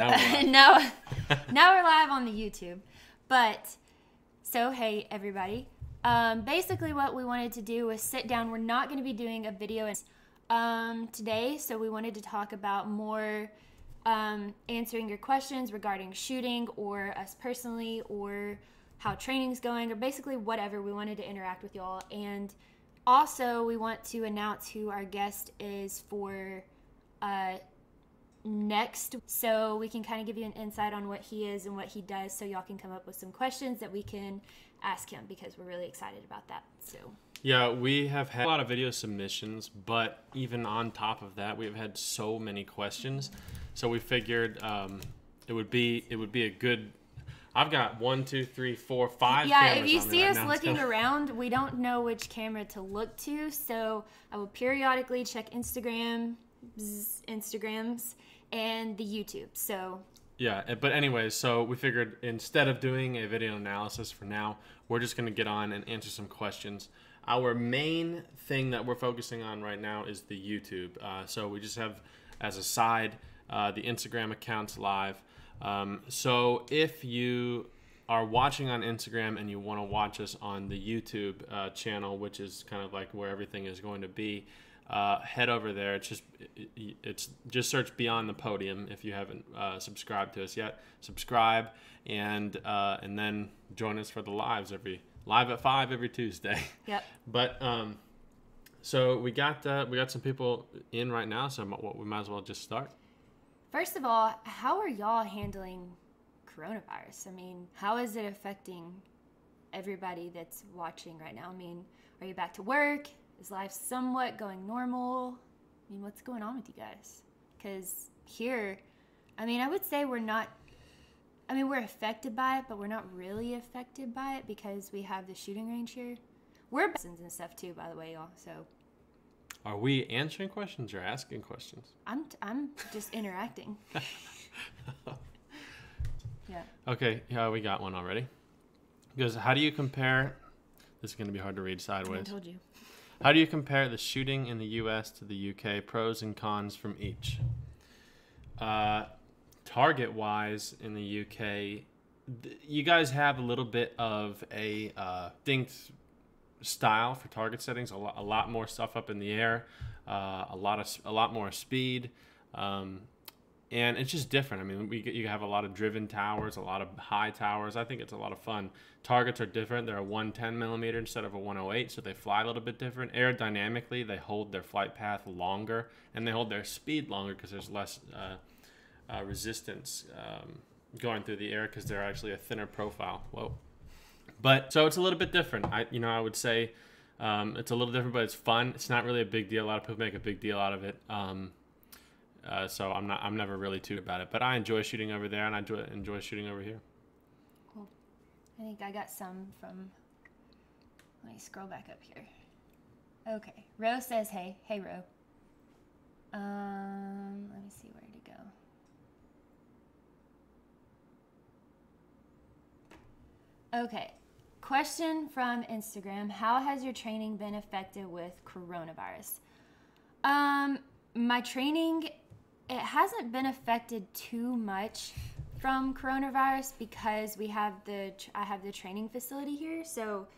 Now we're live. now, now we're live on the YouTube. But so hey everybody. Um, basically, what we wanted to do was sit down. We're not going to be doing a video um, today, so we wanted to talk about more um, answering your questions regarding shooting or us personally or how training's going or basically whatever. We wanted to interact with y'all and also we want to announce who our guest is for uh, next so we can kind of give you an insight on what he is and what he does so y'all can come up with some questions that we can ask him because we're really excited about that so Yeah, we have had a lot of video submissions, but even on top of that, we've had so many questions. So we figured um, it would be it would be a good. I've got one, two, three, four, five. yeah if you see right us now. looking around we don't know which camera to look to so i will periodically check instagram instagrams and the youtube so Yeah, eh, but anyways, so we figured instead of doing a video analysis for now, we're just to get on and answer some questions. Our main thing that we're focusing on right now is the YouTube. Uh, so we just have as a side uh, the Instagram accounts live. Um, so if you are watching on Instagram and you want to watch us on the YouTube uh, channel, which is kind of like where everything is going to be, uh, head over there. It's just it- it's just search Beyond the Podium if you haven't uh, subscribed to us yet. Subscribe and uh, and then join us for the lives every live at five every Tuesday. yep But um, so we got uh, we got some people in right now, so what we might as well just start. First of all, how are y'all handling coronavirus? I mean, how is it affecting everybody that's watching right now? I mean, are you back to work? Is life somewhat going normal? I mean, what's going on with you guys? Because here, I mean, I would say we're not. I mean, we're affected by it, but we're not really affected by it because we have the shooting range here. We're business and stuff too, by the way, y'all. So Are we answering questions or asking questions? I'm I'm just interacting. yeah. Okay, yeah, we got one already. Because how do you compare? This is going to be hard to read sideways. I told you. How do you compare the shooting in the U.S. to the UK? Pros and cons from each. Uh, target wise, in the UK, th- you guys have a little bit of a uh, distinct style for target settings. A lot, a lot more stuff up in the air. Uh, a lot of a lot more speed. Um, and it's just different. I mean, we you have a lot of driven towers, a lot of high towers. I think it's a lot of fun. Targets are different. They're a 110 millimeter instead of a 108, so they fly a little bit different. Aerodynamically, they hold their flight path longer and they hold their speed longer because there's less uh, uh, resistance um, going through the air because they're actually a thinner profile. Whoa. But so it's a little bit different. I, you know, I would say um, it's a little different, but it's fun. It's not really a big deal. A lot of people make a big deal out of it. Um, uh, so I'm not. I'm never really too about it. But I enjoy shooting over there, and I enjoy enjoy shooting over here. Cool. I think I got some from. Let me scroll back up here. Okay. Ro says, hey. Hey, Ro. Um, let me see where to go. Okay. Question from Instagram How has your training been affected with coronavirus? Um, my training, it hasn't been affected too much from coronavirus because we have the I have the training facility here, so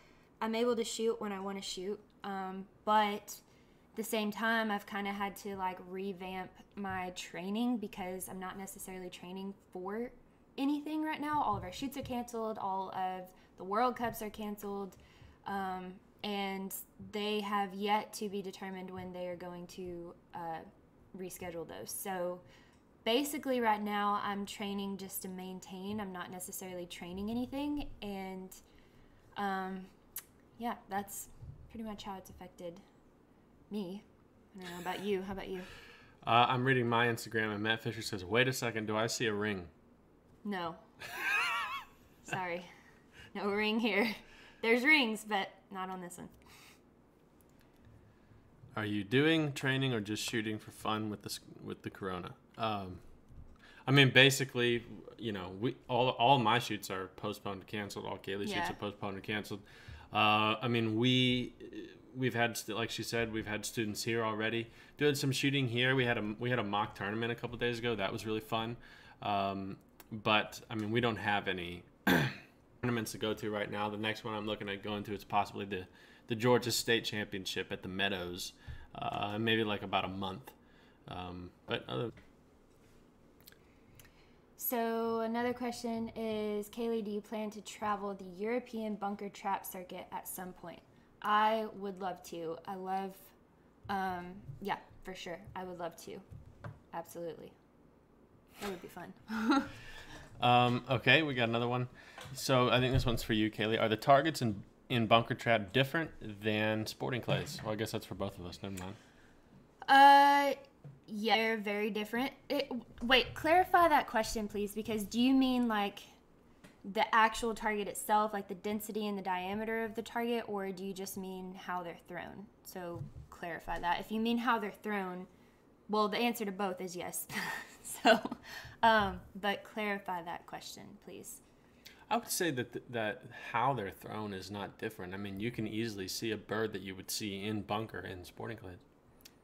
I'm able to shoot when I want to shoot. Um, but at the same time, I've kind of had to like revamp my training because I'm not necessarily training for anything right now. All of our shoots are canceled. All of the World Cups are canceled. Um, and they have yet to be determined when they are going to uh, reschedule those. So basically, right now, I'm training just to maintain. I'm not necessarily training anything. And um, yeah, that's pretty much how it's affected me. I don't know about you. How about you? Uh, I'm reading my Instagram, and Matt Fisher says, "Wait a second, do I see a ring?" No. Sorry. No ring here. There's rings, but not on this one. Are you doing training or just shooting for fun with this with the corona? Um, I mean, basically, you know, we all all my shoots are postponed canceled. All Kayle's Yeah. shoots are postponed and canceled. Uh, I mean, we we've had like she said, we've had students here already doing some shooting here. We had a we had a mock tournament a couple days ago. That was really fun. Um, but I mean, we don't have any tournaments to go to right now. The next one I'm looking at going to is possibly the the Georgia State Championship at the Meadows, uh, maybe like about a month. Um, but other So another question is, Kayle, do you plan to travel the European bunker trap circuit at some point? I would love to. I love, um, yeah, for sure. I would love to. Absolutely. That would be fun. Um, okay, we got another one. So I think this one's for you, Kayle. Are the targets in in bunker trap different than sporting clays? Well, I guess that's for both of us. Never mind. Uh, yeah, they're very different. It, wait, clarify that question, please, because do you mean like the actual target itself, like the density and the diameter of the target, or do you just mean how they're thrown? So clarify that. If you mean how they're thrown, well, the answer to both is yes. so, um, but clarify that question, please. I would say that th- that how they're thrown is not different. I mean, you can easily see a bird that you would see in bunker in sporting clays.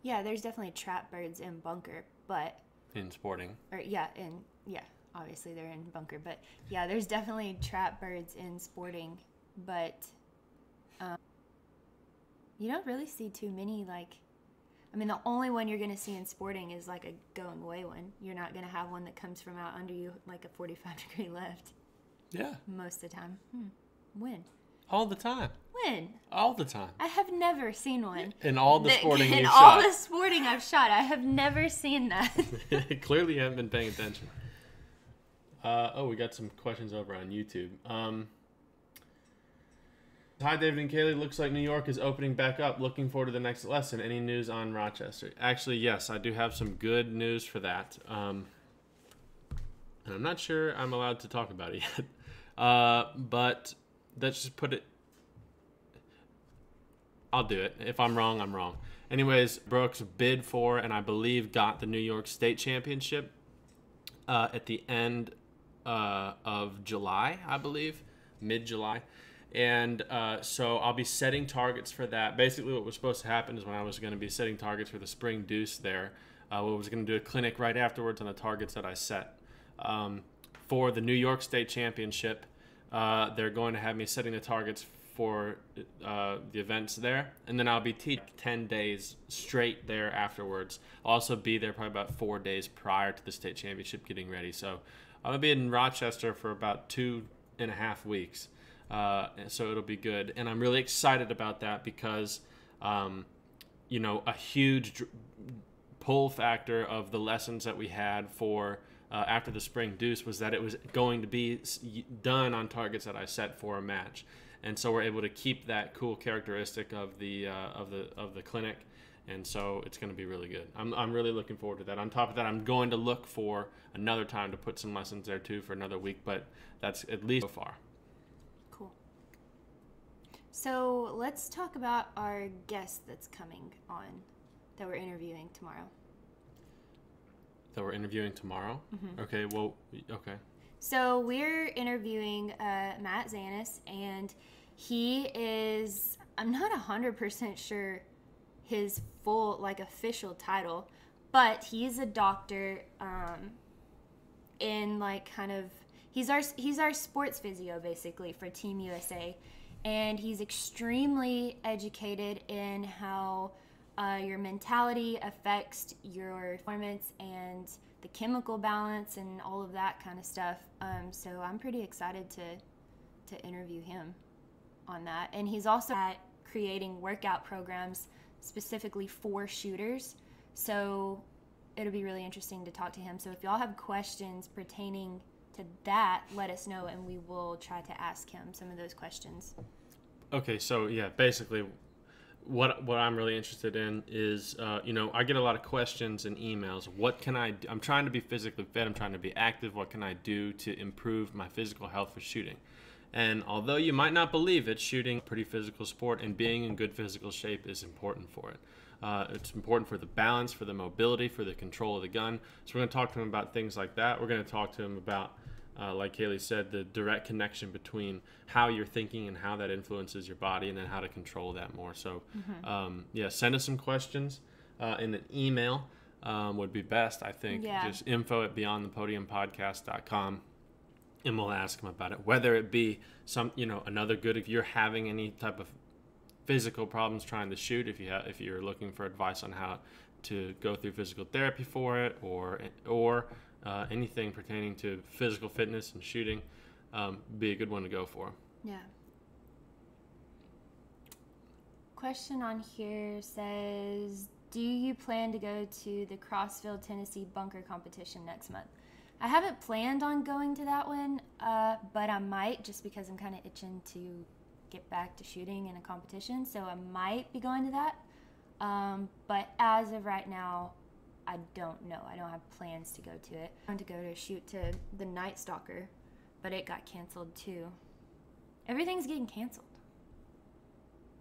Yeah, there's definitely trap birds in bunker, but In sporting, or yeah, in yeah, obviously they're in bunker, but yeah, there's definitely trap birds in sporting, but um, you don't really see too many like. I mean, the only one you're gonna see in sporting is like a going away one. You're not gonna have one that comes from out under you like a 45 degree left yeah, most of the time. Hmm. When? all the time, When? all the time. I have never seen one. In all the That- sporting in you've all shot, the sporting I've shot, I have never seen that. clearly you haven't been paying attention. Uh, oh, we got some questions over on YouTube. Um, Hi, David and Kayle. Looks like New York is opening back up. Looking forward to the next lesson. Any news on Rochester? Actually, yes, I do have some good news for that. Um, and I'm not sure I'm allowed to talk about it yet. Uh, but let's just put it. I'll do it. If I'm wrong, I'm wrong. Anyways, Brooks bid for and I believe got the New York State Championship uh, at the end uh, of July, I believe, mid July. And uh, so I'll be setting targets for that. Basically, what was supposed to happen is when I was going to be setting targets for the spring deuce there, uh, we was going to do a clinic right afterwards on the targets that I set. Um, for the New York State Championship, uh, they're going to have me setting the targets for uh, the events there, and then I'll be teaching 10 days straight there afterwards. I'll also be there probably about four days prior to the state championship getting ready. So I'm gonna be in Rochester for about two and a half weeks. Uh, so it'll be good, and I'm really excited about that because, um, you know, a huge pull factor of the lessons that we had for uh, after the spring deuce was that it was going to be done on targets that I set for a match, and so we're able to keep that cool characteristic of the uh, of the of the clinic, and so it's going to be really good. I'm I'm really looking forward to that. On top of that, I'm going to look for another time to put some lessons there too for another week, but that's at least so far. Cool. So let's talk about our guest that's coming on that we're interviewing tomorrow. That we're interviewing tomorrow. Okay. Well. Okay. So we're interviewing uh, Matt Zanis, and he is, I'm not 100% sure his full, like, official title, but he's a doctor um, in, like, kind of, he's our, he's our sports physio, basically, for Team USA. And he's extremely educated in how uh, your mentality affects your performance and the chemical balance and all of that kind of stuff. Um, so I'm pretty excited to to interview him on that. And he's also at creating workout programs specifically for shooters. So it'll be really interesting to talk to him. So if y'all have questions pertaining to that, let us know and we will try to ask him some of those questions. Okay, so yeah, basically, what what I'm really interested in is, uh, you know, I get a lot of questions and emails. What can I? Do? I'm trying to be physically fit. I'm trying to be active. What can I do to improve my physical health for shooting? And although you might not believe it, shooting a pretty physical sport and being in good physical shape is important for it. Uh, it's important for the balance, for the mobility, for the control of the gun. So we're going to talk to him about things like that. We're going to talk to him about uh, like Kayle said, the direct connection between how you're thinking and how that influences your body, and then how to control that more. So, um, yeah, send us some questions uh, in an email. um, would be best. I think Yeah. just info at beyondthepodiumpodcast.com and we'll ask them about it. Whether it be some, you know, another good if you're having any type of physical problems trying to shoot, if you have, if you're looking for advice on how to go through physical therapy for it, or or uh, anything pertaining to physical fitness and shooting, um, be a good one to go for. Yeah. Question on here says Do you plan to go to the Crossville, Tennessee bunker competition next month? I haven't planned on going to that one, uh, but I might just because I'm kind of itching to get back to shooting in a competition. So I might be going to that. Um, but as of right now, I don't know. I don't have plans to go to it. I want to go to shoot to the Night Stalker, but it got canceled too. Everything's getting canceled.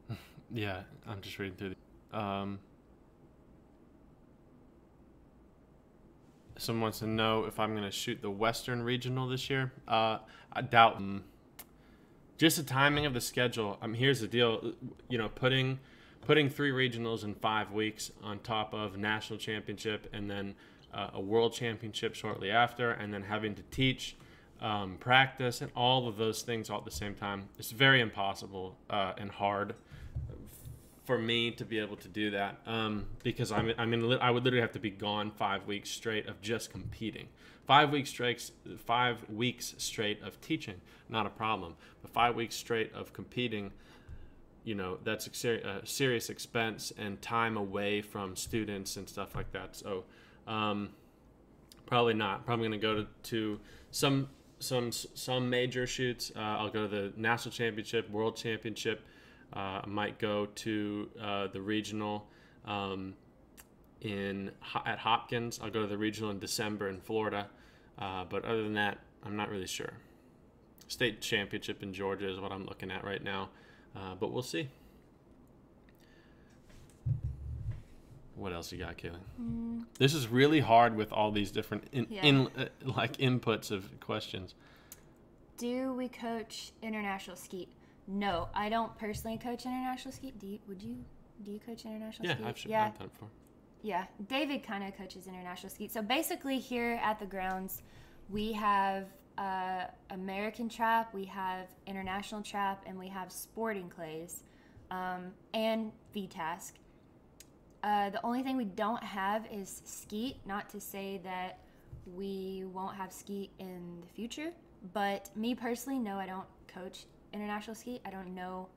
Yeah, I'm just reading through. The, um, someone wants to know if I'm going to shoot the Western Regional this year. Uh, I doubt. mm, Just the timing of the schedule. Um, here's the deal. You know, putting putting three regionals in five weeks on top of national championship and then uh, a world championship shortly after, and then having to teach, um, practice, and all of those things all at the same time. It's very impossible uh, and hard for me to be able to do that um, because I'm, I mean, I would literally have to be gone five weeks straight of just competing. Five weeks straight, five weeks straight of teaching, not a problem. But five weeks straight of competing, you know, that's a, ser- a serious expense and time away from students and stuff like that. So, um, probably not. Probably going to go to, some some some major shoots. Uh, I'll go to the national championship, world championship. Uh, might go to uh, the regional um, in at Hopkins. I'll go to the regional in December in Florida. Uh, but other than that, I'm not really sure. State championship in Georgia is what I'm looking at right now, uh, but we'll see. What else you got, Kayle? This is really hard with all these different in, Yeah. in uh, like inputs of questions. Do we coach international skeet? No, I don't personally coach international skeet. Do you? Would you? Do you coach international Yeah, skeet? I've, sh- yeah, I've done it before. yeah. David kind of coaches international skeet. So basically, here at the grounds, we have uh, American trap, we have international trap, and we have sporting clays, um, and VTask. Uh, the only thing we don't have is skeet. Not to say that we won't have skeet in the future, but me personally, no, I don't coach international skeet. I don't know.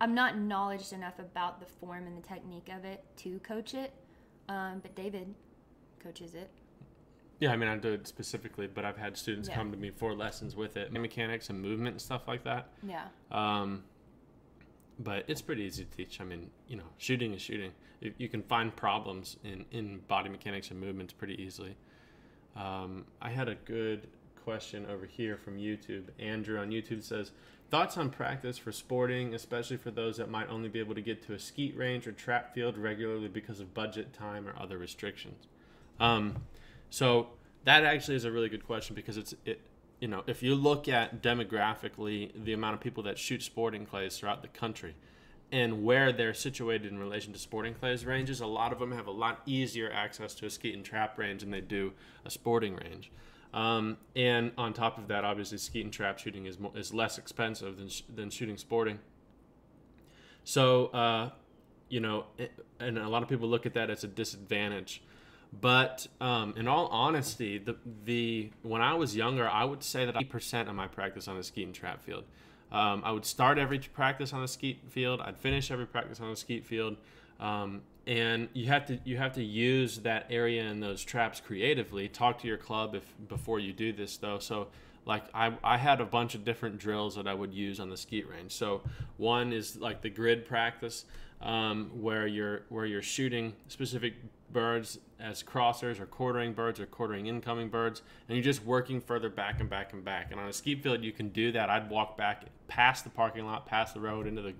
I'm not knowledgeable enough about the form and the technique of it to coach it. Um, but David coaches it. Yeah, I mean, I do it specifically, but I've had students Yeah. come to me for lessons with it, mechanics and movement and stuff like that. Yeah. Um, but it's pretty easy to teach. I mean, you know, shooting is shooting. You, you can find problems in, in body mechanics and movements pretty easily. Um, I had a good question over here from YouTube. Andrew on YouTube says, Thoughts on practice for sporting, especially for those that might only be able to get to a skeet range or trap field regularly because of budget, time, or other restrictions? Um, so that actually is a really good question because it's it. You know, if you look at demographically the amount of people that shoot sporting clays throughout the country, and where they're situated in relation to sporting clays ranges, a lot of them have a lot easier access to a skeet and trap range than they do a sporting range. Um, and on top of that, obviously, skeet and trap shooting is is less expensive than sh- than shooting sporting. So, uh, you know, it, and a lot of people look at that as a disadvantage. But um, in all honesty, the the when I was younger, I would say that 80% of my practice on the skeet and trap field. Um, I would start every practice on the skeet field. I'd finish every practice on the skeet field, um, and you have to you have to use that area and those traps creatively. Talk to your club if before you do this though. So like I, I had a bunch of different drills that I would use on the skeet range. So one is like the grid practice, um, where you're where you're shooting specific birds as crossers or quartering birds or quartering incoming birds, and you're just working further back and back and back. And on a skeet field, you can do that. I'd walk back past the parking lot, past the road into the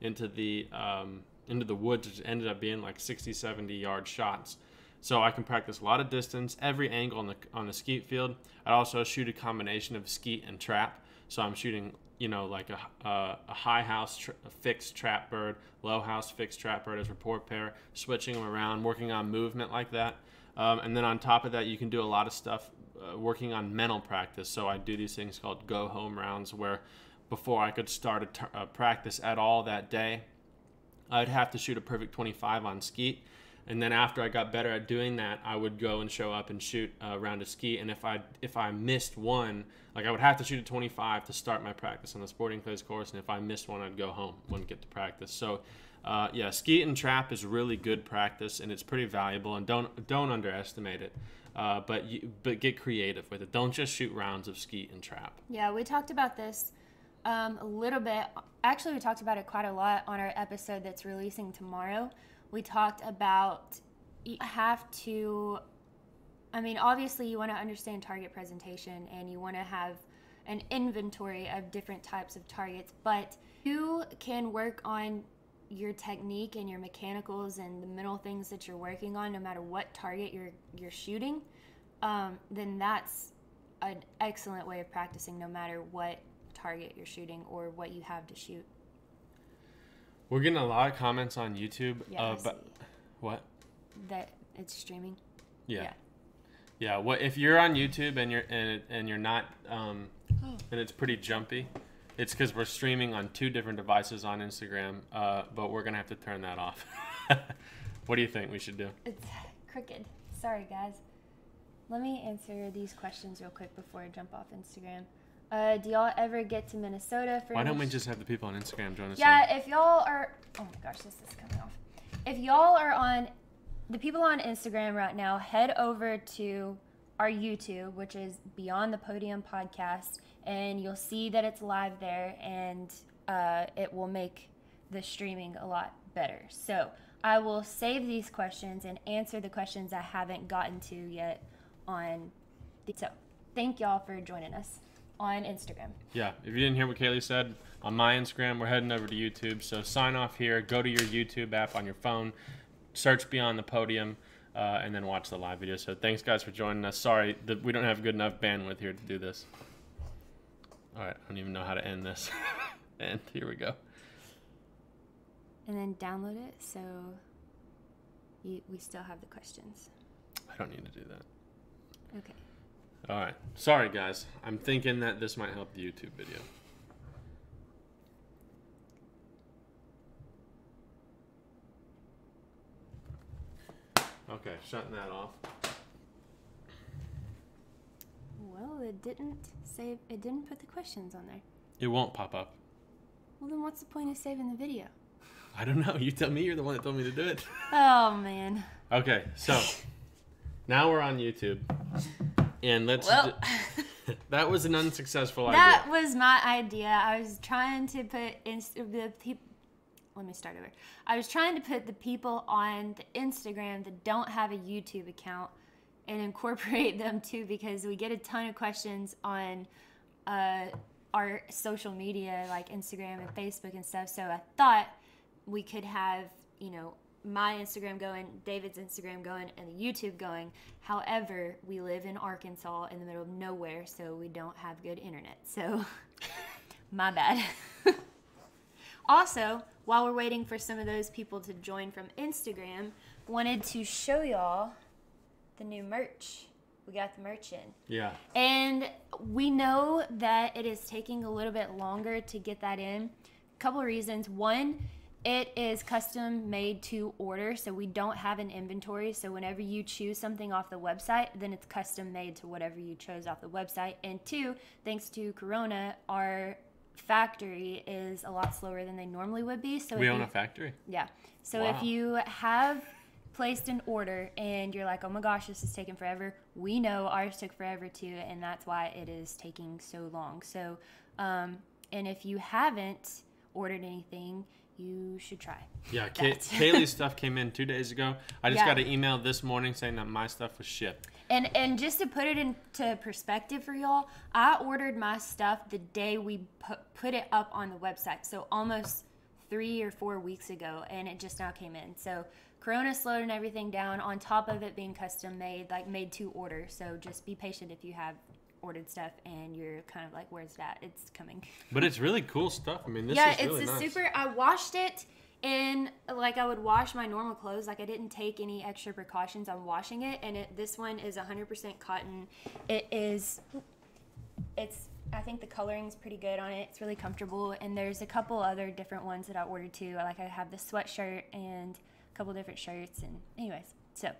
into the um, into the woods, which ended up being like 60, 70 yard shots. So I can practice a lot of distance, every angle on the on the skeet field. I'd also shoot a combination of skeet and trap. So I'm shooting, you know, like a, uh, a high house tra- a fixed trap bird, low house fixed trap bird as report pair, switching them around, working on movement like that. Um, and then on top of that, you can do a lot of stuff uh, working on mental practice. So I do these things called go home rounds where before I could start a, a practice at all that day, I'd have to shoot a perfect 25 on skeet. And then after I got better at doing that, I would go and show up and shoot a round of skeet. And if I if I missed one, like I would have to shoot a 25 to start my practice on the sporting clays course. And if I missed one, I'd go home, wouldn't get to practice. So uh, yeah, skeet and trap is really good practice, and it's pretty valuable. And don't don't underestimate it. Uh, but you, but get creative with it. Don't just shoot rounds of skeet and trap. Yeah, we talked about this um, a little bit. Actually, we talked about it quite a lot on our episode that's releasing tomorrow. We talked about you have to. I mean, obviously, you want to understand target presentation and you want to have an inventory of different types of targets, but you can work on your technique and your mechanicals and the mental things that you're working on, no matter what target you're you're shooting, um, then that's an excellent way of practicing, no matter what target you're shooting or what you have to shoot. We're getting a lot of comments on YouTube. Yeah, uh, I but see what? that it's streaming. Yeah. Yeah. yeah. What if you're on YouTube and you're and, it, and you're not um, Oh. and it's pretty jumpy? It's because we're streaming on two different devices on Instagram, uh, but we're gonna have to turn that off. what do you think we should do? It's crooked. Sorry, guys. Let me answer these questions real quick before I jump off Instagram. Uh, do y'all ever get to Minnesota for? Why don't we just have the people on Instagram join us? Yeah, if y'all are. Oh my gosh, this is coming off. If y'all are on. The people on Instagram right now, head over to our YouTube, which is Beyond the Podium Podcast, and you'll see that it's live there, and uh, it will make the streaming a lot better. So I will save these questions and answer the questions I haven't gotten to yet on. The, so thank y'all for joining us on Instagram. Yeah, if you didn't hear what Kayle said, on my Instagram, we're heading over to YouTube. So sign off here, go to your YouTube app on your phone, search Beyond the Podium, uh, and then watch the live video. So thanks, guys, for joining us. Sorry that we don't have good enough bandwidth here to do this. All right, I don't even know how to end this. and here we go. and then download it so you, we still have the questions. I don't need to do that. Okay. All right. Sorry, guys. I'm thinking that this might help the YouTube video. Okay, shutting that off. Well, it didn't save. It didn't put the questions on there. It won't pop up. Well, then what's the point of saving the video? I don't know. You tell me. You're the one that told me to do it. Oh man. Okay, so now we're on YouTube, and let's. Well, d- that was an unsuccessful that idea. was my idea. I was trying to put inst- the people. Let me start over. I was trying to put the people on the Instagram that don't have a YouTube account and incorporate them too because we get a ton of questions on uh, our social media like Instagram and Facebook and stuff. So I thought we could have, you know, my Instagram going, David's Instagram going, and the YouTube going. However, we live in Arkansas in the middle of nowhere, so we don't have good internet. So, my bad. also, while we're waiting for some of those people to join from Instagram, wanted to show y'all the new merch. We got the merch in. Yeah. And we know that it is taking a little bit longer to get that in. A couple of reasons. One, it is custom made to order, so we don't have an inventory. So whenever you choose something off the website, then it's custom made to whatever you chose off the website. And two, thanks to Corona, our factory is a lot slower than they normally would be. So We own you- a factory. yeah. So Wow. if you have placed an order and you're like, oh my gosh, this is taking forever, we know ours took forever too, and that's why it is taking so long. So, um, and if you haven't ordered anything, you should try. Yeah, Kay- Kayle's stuff came in two days ago. I just Yeah. got an email this morning saying that my stuff was shipped. And and just to put it into perspective for y'all, I ordered my stuff the day we put put it up on the website. So almost three or four weeks ago, and it just now came in. So Corona slowed and everything down. On top of it being custom made, like made to order. So just be patient if you have ordered stuff and you're kind of like, "Where's that?" It's coming. But it's really cool stuff. I mean, this yeah, is it's really a nice. super. I washed it in like I would wash my normal clothes. Like I didn't take any extra precautions on washing it, and it, this one is 100% cotton. It is. It's. I think the coloring's pretty good on it. It's really comfortable, and there's a couple other different ones that I ordered too. Like I have the sweatshirt and a couple different shirts, and anyways, so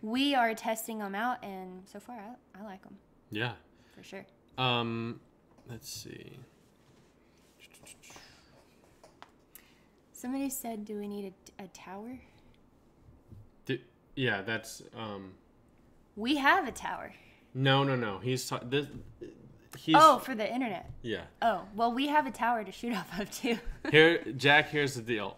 we are testing them out, and so far I, I like them Yeah. for sure. Um, let's see. Somebody said, "Do we need a, a tower?" Di- yeah, that's um. We have a tower. No, no, no. He's ta- this. He's Oh, for the internet. yeah. Oh, well, we have a tower to shoot off of too. Here, Jack. Here's the deal.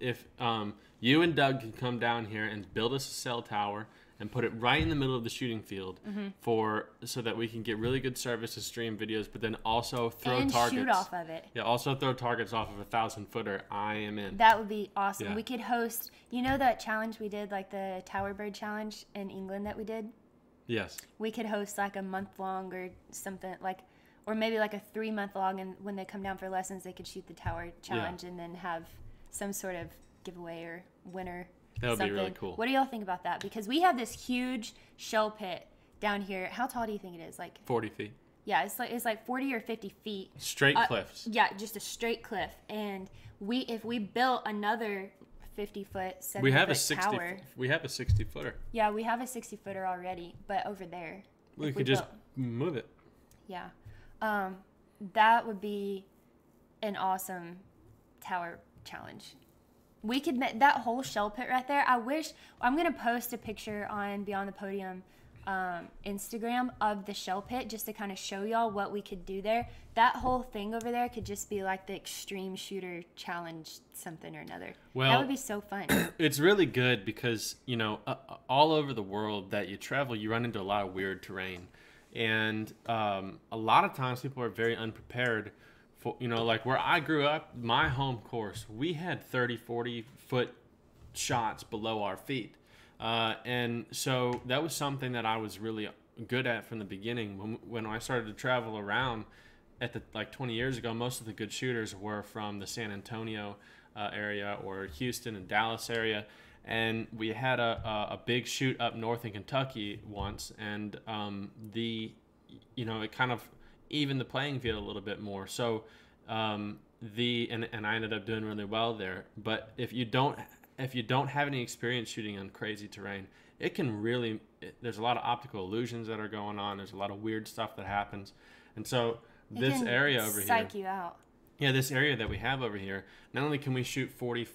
If um you and Doug can come down here and build us a cell tower and put it right in the middle of the shooting field Mm-hmm. for so that we can get really good service to stream videos, but then also throw and targets. shoot off of it. Yeah, also throw targets off of a thousand footer. I am in. That would be awesome. Yeah. We could host. You know that challenge we did, like the Tower Bird challenge in England that we did. yes. We could host like a month long or something like, or maybe like a three month long, and when they come down for lessons, they could shoot the tower challenge and then have some sort of giveaway or winner. That would be really cool. What do y'all think about that? Because we have this huge shell pit down here. How tall do you think it is? Like, Forty feet. yeah, it's like it's like forty or fifty feet. Straight Uh, cliffs. Yeah, just a straight cliff. And we, if we built another fifty foot, seventy We have foot a sixty. tower, We have a sixty footer. yeah, we have a sixty footer already. But over there, We could just built- move it. yeah, um, that would be an awesome tower challenge. We could make that whole shell pit right there. I wish I'm gonna post a picture on Beyond the Podium um, Instagram of the shell pit just to kind of show y'all what we could do there. That whole thing over there could just be like the extreme shooter challenge, something or another. that would be so fun. It's really good because you know uh, uh, all over the world that you travel, you run into a lot of weird terrain, and um, a lot of times people are very unprepared. You know, like where I grew up, my home course, we had 30, 40 foot shots below our feet, uh, and so that was something that I was really good at from the beginning. When when I started to travel around at the like 20 years ago, most of the good shooters were from the San Antonio uh, area or Houston and Dallas area. And we had a, a, a big shoot up north in Kentucky once, and um, the, you know, it kind of evened the playing field a little bit more. So um, the and, and I ended up doing really well there. But if you don't if you don't have any experience shooting on crazy terrain, it can really it, there's a lot of optical illusions that are going on. There's a lot of weird stuff that happens, and so It this area over here. psych you out. Yeah, this area that we have over here, not only can we shoot 40 f-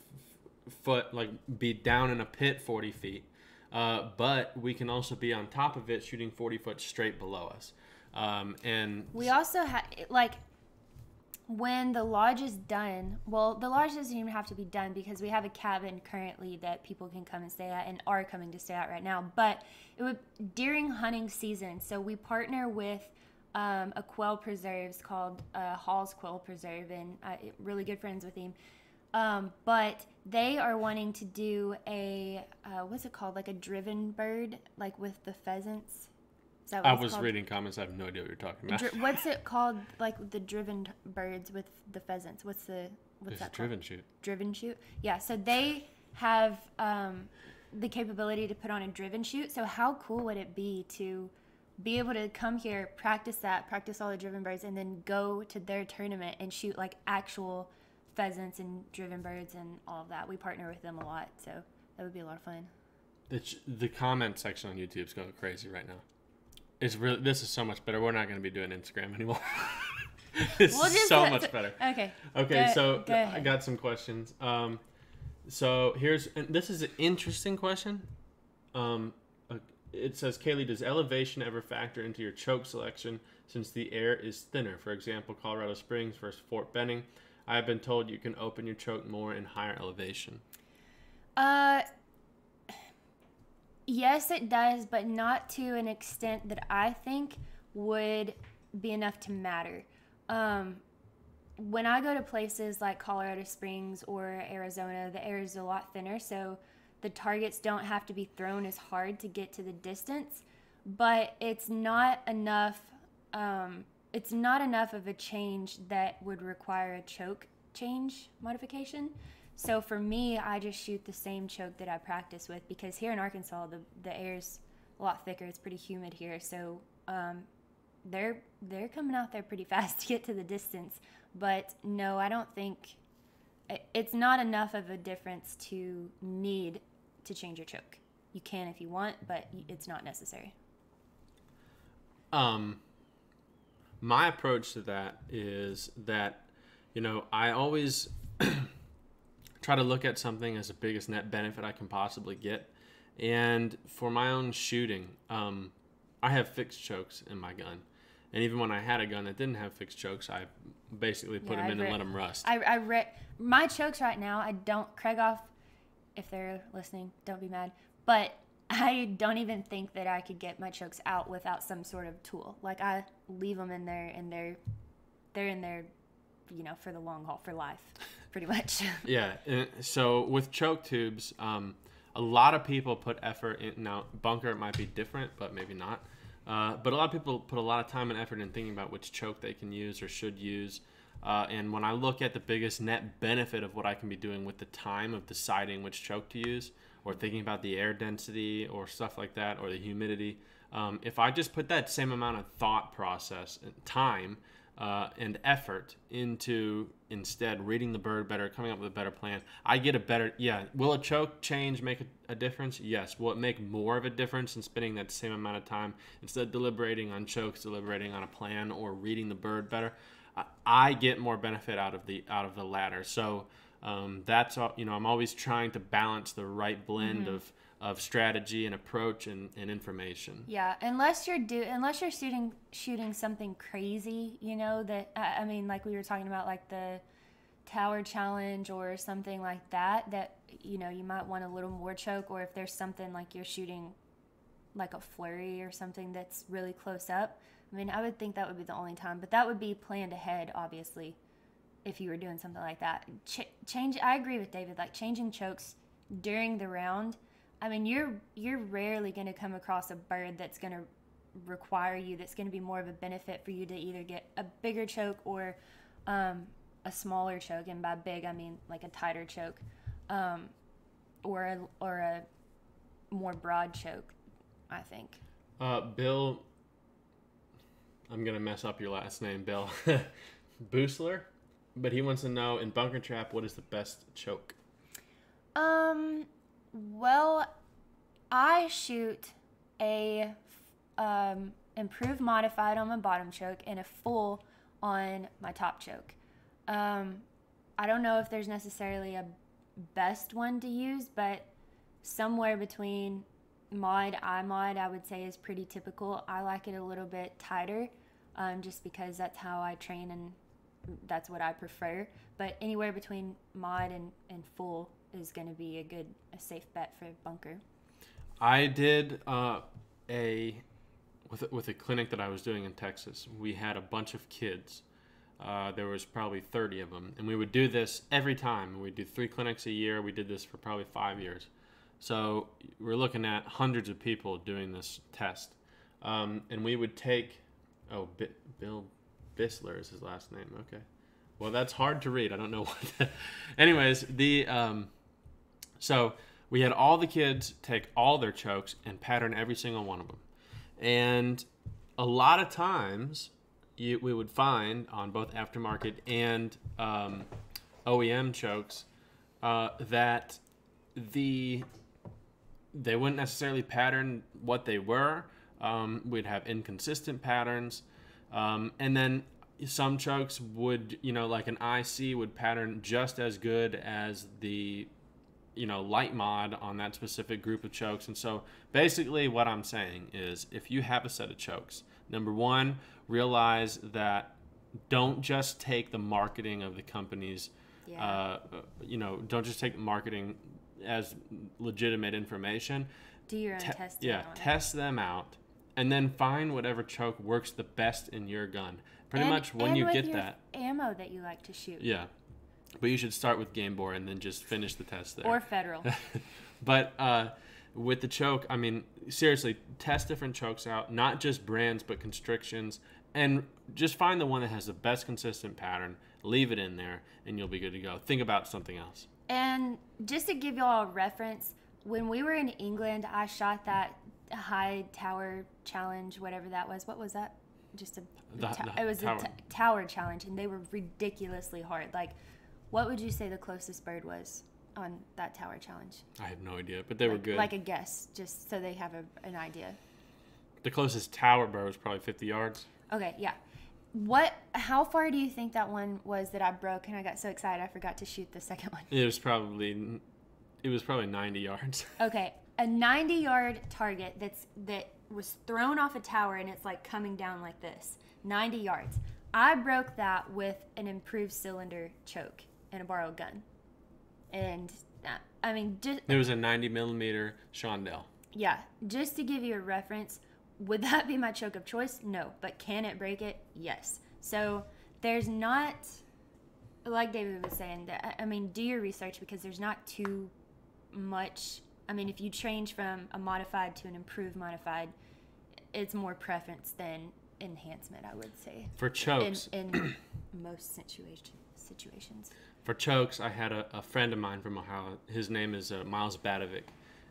foot, like be down in a pit 40 feet, uh, but we can also be on top of it shooting 40 foot straight below us. Um, and We also have like when the lodge is done. Well, the lodge doesn't even have to be done because we have a cabin currently that people can come and stay at and are coming to stay at right now. But it would during hunting season. So we partner with um, a quail preserves called uh, Hall's Quail Preserve, and uh, really good friends with him. Um, but they are wanting to do a uh, what's it called, like a driven bird, like with the pheasants. That I was called? reading comments. I have no idea what you're talking about. Dri- what's it called? Like the driven birds with the pheasants. What's the what's It's that driven called? shoot. Driven shoot. Yeah. So they have um, the capability to put on a driven shoot. So how cool would it be to be able to come here, practice that, practice all the driven birds, and then go to their tournament and shoot like actual pheasants and driven birds and all of that. We partner with them a lot, so that would be a lot of fun. The, the comment section on YouTube's going crazy right now. It's really this is so much better. We're not going to be doing Instagram anymore. this We'll is so much better. Okay. Okay, Go- so go I got some questions. Um, so here's and this is an interesting question. Um, uh, it says, Kayle, does elevation ever factor into your choke selection since the air is thinner? For example, Colorado Springs versus Fort Benning. I have been told you can open your choke more in higher elevation. Uh, yes, it does, but not to an extent that I think would be enough to matter. Um, when I go to places like Colorado Springs or Arizona, the air is a lot thinner, so the targets don't have to be thrown as hard to get to the distance. But it's not enough. Um, it's not enough of a change that would require a choke change modification. So for me, I just shoot the same choke that I practice with because here in Arkansas, the the air's a lot thicker. It's pretty humid here, so um, they're they're coming out there pretty fast to get to the distance. But no, I don't think it's not enough of a difference to need to change your choke. You can if you want, but it's not necessary. Um, my approach to that is that, you know, I always try to look at something as the biggest net benefit I can possibly get. And for my own shooting, um, I have fixed chokes in my gun. And even when I had a gun that didn't have fixed chokes, I basically put yeah, them in re- and let them rust. I, I re- my chokes right now. I don't Krieghoff, if they're listening, don't be mad. But I don't even think that I could get my chokes out without some sort of tool. Like I leave them in there, and they're they're in there, you know, for the long haul, for life, pretty much. yeah. So with choke tubes, um, a lot of people put effort in. Now bunker might be different, but maybe not. Uh, but a lot of people put a lot of time and effort in thinking about which choke they can use or should use. Uh, and when I look at the biggest net benefit of what I can be doing with the time of deciding which choke to use, or thinking about the air density or stuff like that, or the humidity, um, if I just put that same amount of thought process and time uh, and effort into instead reading the bird better, coming up with a better plan. I get a better, yeah. Will a choke change make a, a, difference? Yes. Will it make more of a difference in spending that same amount of time instead of deliberating on chokes, deliberating on a plan, or reading the bird better? I, I get more benefit out of the out of the latter. So um, that's all. You know, I'm always trying to balance the right blend mm-hmm. of of strategy and approach and, and information. Yeah, unless you're do unless you're shooting shooting something crazy, you know that I mean, like we were talking about, like the tower challenge or something like that. That you know you might want a little more choke, or if there's something like you're shooting like a flurry or something that's really close up. I mean, I would think that would be the only time, but that would be planned ahead, obviously, if you were doing something like that. Ch- change. I agree with David. Like changing chokes during the round I mean, you're you're rarely going to come across a bird that's going to require you. That's going to be more of a benefit for you to either get a bigger choke or um, a smaller choke, and by big I mean like a tighter choke, um, or a, or a more broad choke. I think. Uh, Bill, I'm gonna mess up your last name, Bill. Boosler, but he wants to know in bunker trap what is the best choke. Um, well, I shoot a um, improved modified on my bottom choke and a full on my top choke. Um, I don't know if there's necessarily a best one to use, but somewhere between mod, I mod, I would say is pretty typical. I like it a little bit tighter um, just because that's how I train and that's what I prefer. But anywhere between mod and, and full is going to be a good, a safe bet for bunker. I did uh, a with with a clinic that I was doing in Texas. We had a bunch of kids. Uh, there was probably 30 of them, and we would do this every time. We'd do three clinics a year. We did this for probably five years. So we're looking at hundreds of people doing this test, um, and we would take. Oh, B- Bill Bissler is his last name. Okay. Well, that's hard to read. I don't know what. Anyways, the um, so we had all the kids take all their chokes and pattern every single one of them. And a lot of times you, we would find on both aftermarket and um, OEM chokes uh, that the they wouldn't necessarily pattern what they were. Um, we'd have inconsistent patterns, um, and then some chokes would, you know, like an IC would pattern just as good as the you know light mod on that specific group of chokes. And so basically what i'm saying is if you have a set of chokes number one realize that don't just take the marketing of the companies yeah. uh, you know don't just take marketing as legitimate information. Do your own Te- testing yeah test it. them out and then find whatever choke works the best in your gun. Pretty and, much when you get that ammo that you like to shoot. Yeah but you should start with Gamebore and then just finish the test there. Or Federal. but uh, with the choke, I mean, seriously, test different chokes out, not just brands, but constrictions, and just find the one that has the best consistent pattern. Leave it in there, and you'll be good to go. Think about something else. And just to give y'all a reference, when we were in England, I shot that high tower challenge, whatever that was. What was that? Just a. The- the it was tower. a t- tower challenge, and they were ridiculously hard. Like, what would you say the closest bird was on that tower challenge? I have no idea, but they were good. Like a guess, just so they have a, an idea. the closest tower bird was probably 50 yards. Okay, yeah. What? How far do you think that one was that I broke and I got so excited I forgot to shoot the second one? It was probably it was probably 90 yards. Okay, a 90 yard target that's that was thrown off a tower and it's like coming down like this. 90 yards. I broke that with an improved cylinder choke and a borrowed gun. And uh, I mean, just it was a 90 millimeter Shondell. yeah, just to give you a reference, would that be my choke of choice? No, but can it break it? Yes. So there's not, like David was saying, that, I mean, do your research because there's not too much. I mean, if you change from a modified to an improved modified, it's more preference than enhancement, I would say, For in, chokes, in most situation, situations. For chokes, I had a, a friend of mine from Ohio. His name is uh, Miles Badovic,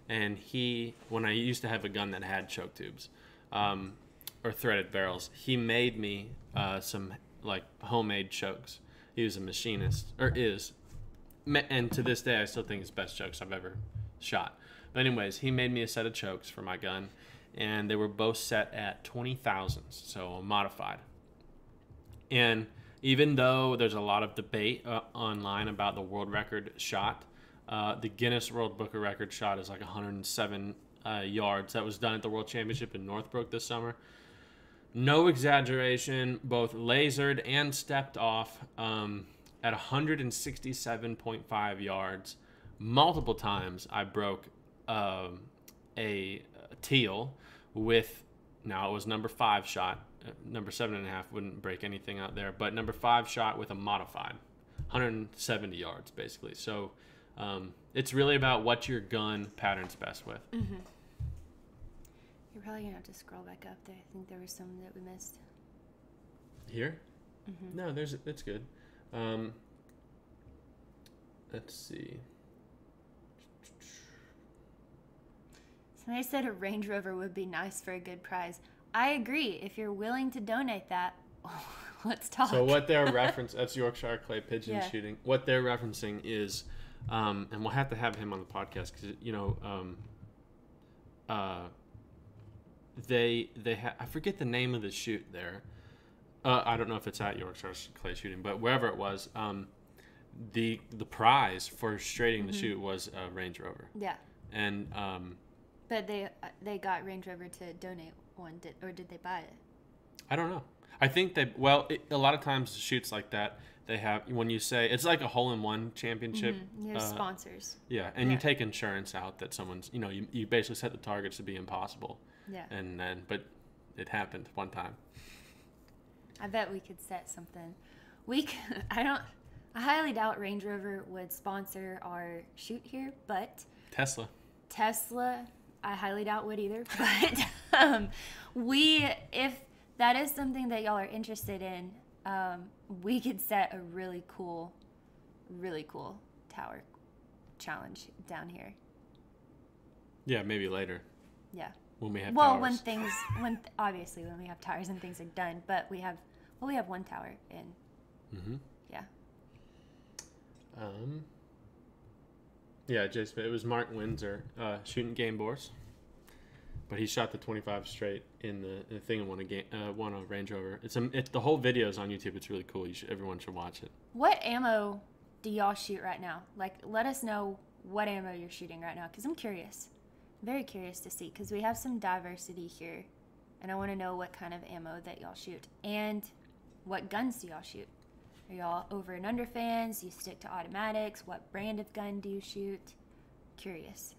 and he, when I used to have a gun that had choke tubes, um, or threaded barrels, he made me uh, some like homemade chokes. He was a machinist, or is, and to this day, I still think it's best chokes I've ever shot. But anyways, he made me a set of chokes for my gun, and they were both set at twenty thousands, so modified. And even though there's a lot of debate uh, online about the world record shot, uh, the Guinness World Book of Records shot is like 107 uh, yards. That was done at the World Championship in Northbrook this summer. No exaggeration, both lasered and stepped off um, at 167.5 yards. Multiple times I broke a, a teal with, now it was number five shot. Number seven and a half wouldn't break anything out there, but number five shot with a modified, 170 yards basically. So um, it's really about what your gun patterns best with. You're probably gonna have to scroll back up there. I think there was some that we missed. Here? No, there's it's good. Um, let's see. Somebody said a Range Rover would be nice for a good prize. I agree. If you're willing to donate that, let's talk. So what they're reference that's Yorkshire clay pigeon Yeah. shooting. What they're referencing is, um, and we'll have to have him on the podcast because you know, um, uh, they they ha- I forget the name of the shoot there. Uh, I don't know if it's at Yorkshire clay shooting, but wherever it was, um, the the prize for straighting the shoot was a Range Rover, Yeah, and um, but they uh, they got Range Rover to donate one, did, or did they buy it? I don't know. I think they well, it, a lot of times shoots like that they have when you say it's like a hole in one championship. Mhm. Have uh, sponsors. Yeah, and you take insurance out that someone's you know you, you basically set the targets to be impossible, Yeah, and then but it happened one time. I bet we could set something. We I don't. I highly doubt Range Rover would sponsor our shoot here, but Tesla. Tesla, I highly doubt would either. But um, we, if that is something that y'all are interested in, um, we could set a really cool, really cool tower challenge down here. Yeah, maybe later Yeah. when we have well, towers. when things, when obviously when we have towers and things are done, but we have, well, we have one tower in, hmm yeah. Um. Yeah, Jason. It was Mark Winser uh, shooting Gamebores, but he shot the 25 straight in the, the thing and won a game, uh, won a Range Rover. It's a, it, the whole video is on YouTube. It's really cool. You should, everyone should watch it. What ammo do y'all shoot right now? Like, let us know what ammo you're shooting right now, because I'm curious. Very curious to see, because we have some diversity here, and I want to know what kind of ammo that y'all shoot, and what guns do y'all shoot? Are y'all over and under fans? Do you stick to automatics? What brand of gun do you shoot? Curious.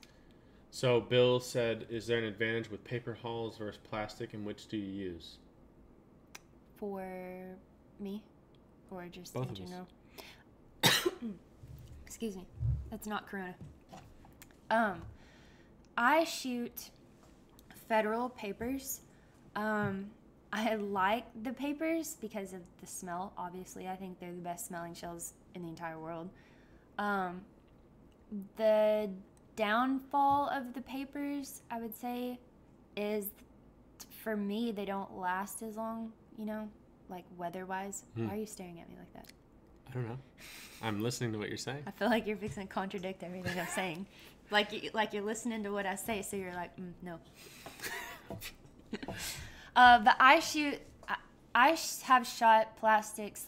So Bill said, "Is there an advantage with paper hulls versus plastic, and which do you use?" For me, or just Both in general? Excuse me. That's not Corona. Um, I shoot federal papers. Um, I like the papers because of the smell. Obviously, I think they're the best smelling shells in the entire world. Um, the downfall of the papers, I would say, is for me they don't last as long. You know, like weather-wise. Hmm. Why are you staring at me like that? I don't know. I'm listening to what you're saying. I feel like you're fixing to contradict everything I'm saying. Like you, like you're listening to what I say, so you're like, mm, no. uh, but I shoot. I, I have shot plastics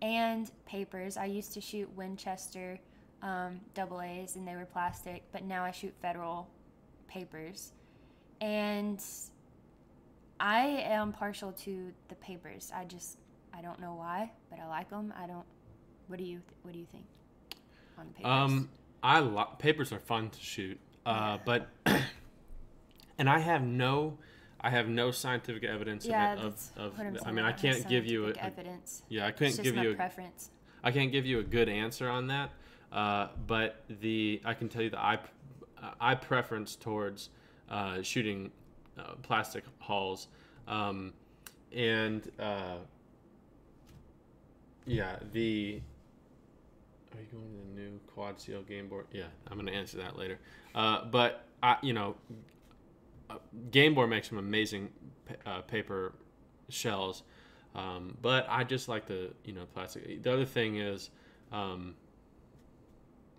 and papers. I used to shoot Winchester um, double A's, and they were plastic. But now I shoot Federal papers, and I am partial to the papers. I just I don't know why, but I like them. I don't. What do you What do you think on the papers? Um, I lo- papers are fun to shoot, uh, but and I have no, I have no scientific evidence yeah, of, of, of I mean, I can't give you a, evidence. yeah, I couldn't give you a, preference. I can't give you a good answer on that. Uh, but the I can tell you that I I preference towards uh, shooting uh, plastic hulls, um, and uh, yeah, the. Are you going to the new quad seal Gamebore? Yeah, I'm going to answer that later. Uh, but I, you know, uh, Gamebore makes some amazing pa- uh, paper shells, um, but I just like the you know plastic. The other thing is, um,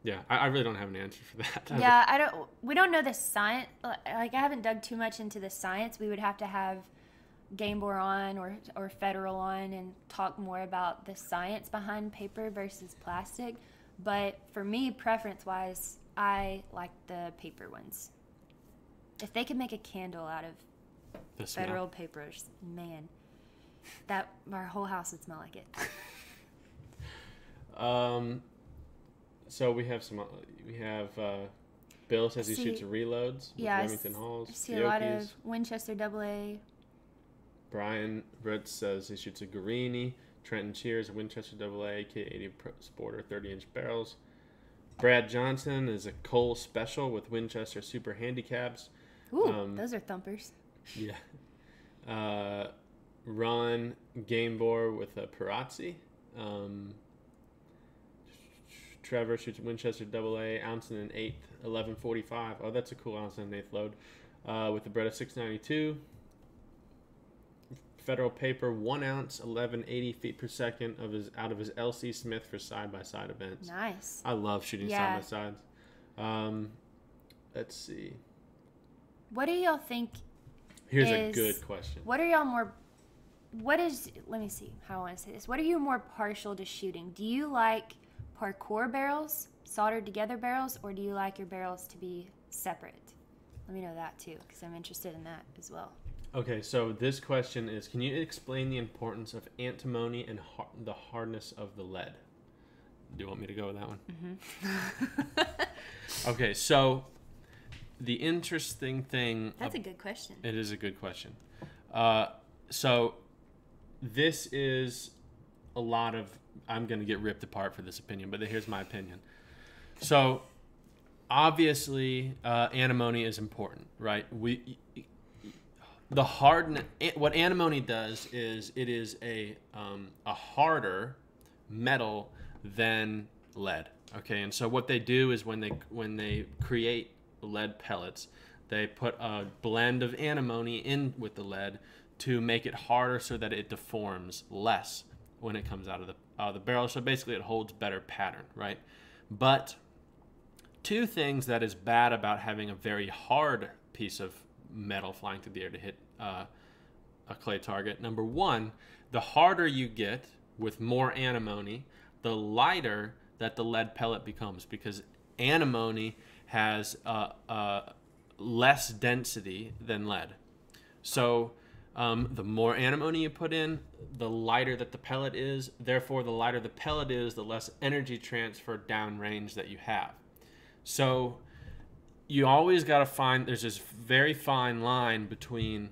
yeah, I, I really don't have an answer for that. Yeah, I don't. We don't know the science. Like I haven't dug too much into the science. We would have to have Gamebore on or or Federal on and talk more about the science behind paper versus plastic. But for me, preference wise, I like the paper ones. If they could make a candle out of the smell. Federal papers, man, that our whole house would smell like it. Um, so we have some. uh, We have uh, Bill says he See- shoots reloads yeah, I Remington hulls. I see a lot of Winchester Double A. Brian Ritz says he shoots a Guerini. Trenton Cheers, Winchester AA, K80 Pro Sporter, 30 inch barrels. Brad Johnson is a Cole Special with Winchester Super Handicaps. Ooh, Um, those are thumpers. Yeah. Uh, Ron Gamebore with a Perazzi. Um, Trevor shoots Winchester AA, ounce and an eighth, 1145. Oh, that's a cool ounce and an eighth load. Uh, with the Beretta 692. Federal paper, one ounce, 1180 feet per second of his out of his LC Smith for side by side events. Nice. I love shooting Yeah. side by sides. Um, let's see. What do y'all think? Here's a good question. What are y'all more? What is? Let me see how I want to say this. What are you more partial to shooting? Do you like Parcours barrels, soldered together barrels, or do you like your barrels to be separate? Let me know that too, because I'm interested in that as well. Okay, so this question is: Can you explain the importance of antimony and har- the hardness of the lead? Do you want me to go with that one? Mm-hmm. Okay, so the interesting thing. That's a good question. It is a good question. Uh, so this is a lot of. I'm going to get ripped apart for this opinion, but here's my opinion. So obviously, uh, antimony is important, right? We the hard what antimony does is it is a um, a harder metal than lead. Okay, and so what they do is when they when they create lead pellets, they put a blend of antimony in with the lead to make it harder so that it deforms less when it comes out of the of the barrel. So basically, it holds better pattern, right? But two things that is bad about having a very hard piece of metal flying through the air to hit uh, a clay target. Number one, the harder you get with more antimony, the lighter that the lead pellet becomes because antimony has uh, uh, less density than lead. So um, the more antimony you put in, the lighter that the pellet is. Therefore, the lighter the pellet is, the less energy transfer downrange that you have. So you always got to find there's this very fine line between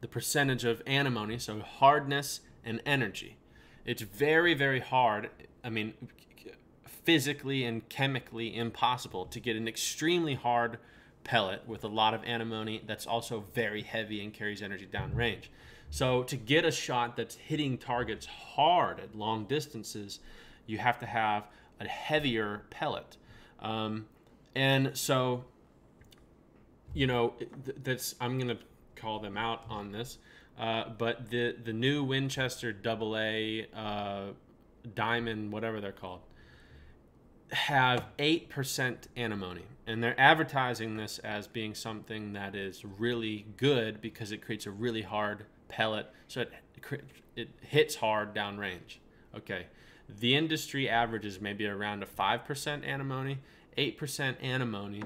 the percentage of antimony, so hardness and energy. It's very, very hard. I mean, physically and chemically impossible to get an extremely hard pellet with a lot of antimony that's also very heavy and carries energy downrange. So to get a shot that's hitting targets hard at long distances, you have to have a heavier pellet. Um, and so, you know, th- that's I'm gonna call them out on this. Uh, but the the new Winchester Double A uh, Diamond, whatever they're called, have eight percent antimony, and they're advertising this as being something that is really good because it creates a really hard pellet, so it it hits hard downrange. Okay, the industry average is maybe around a five percent antimony. Eight percent antimony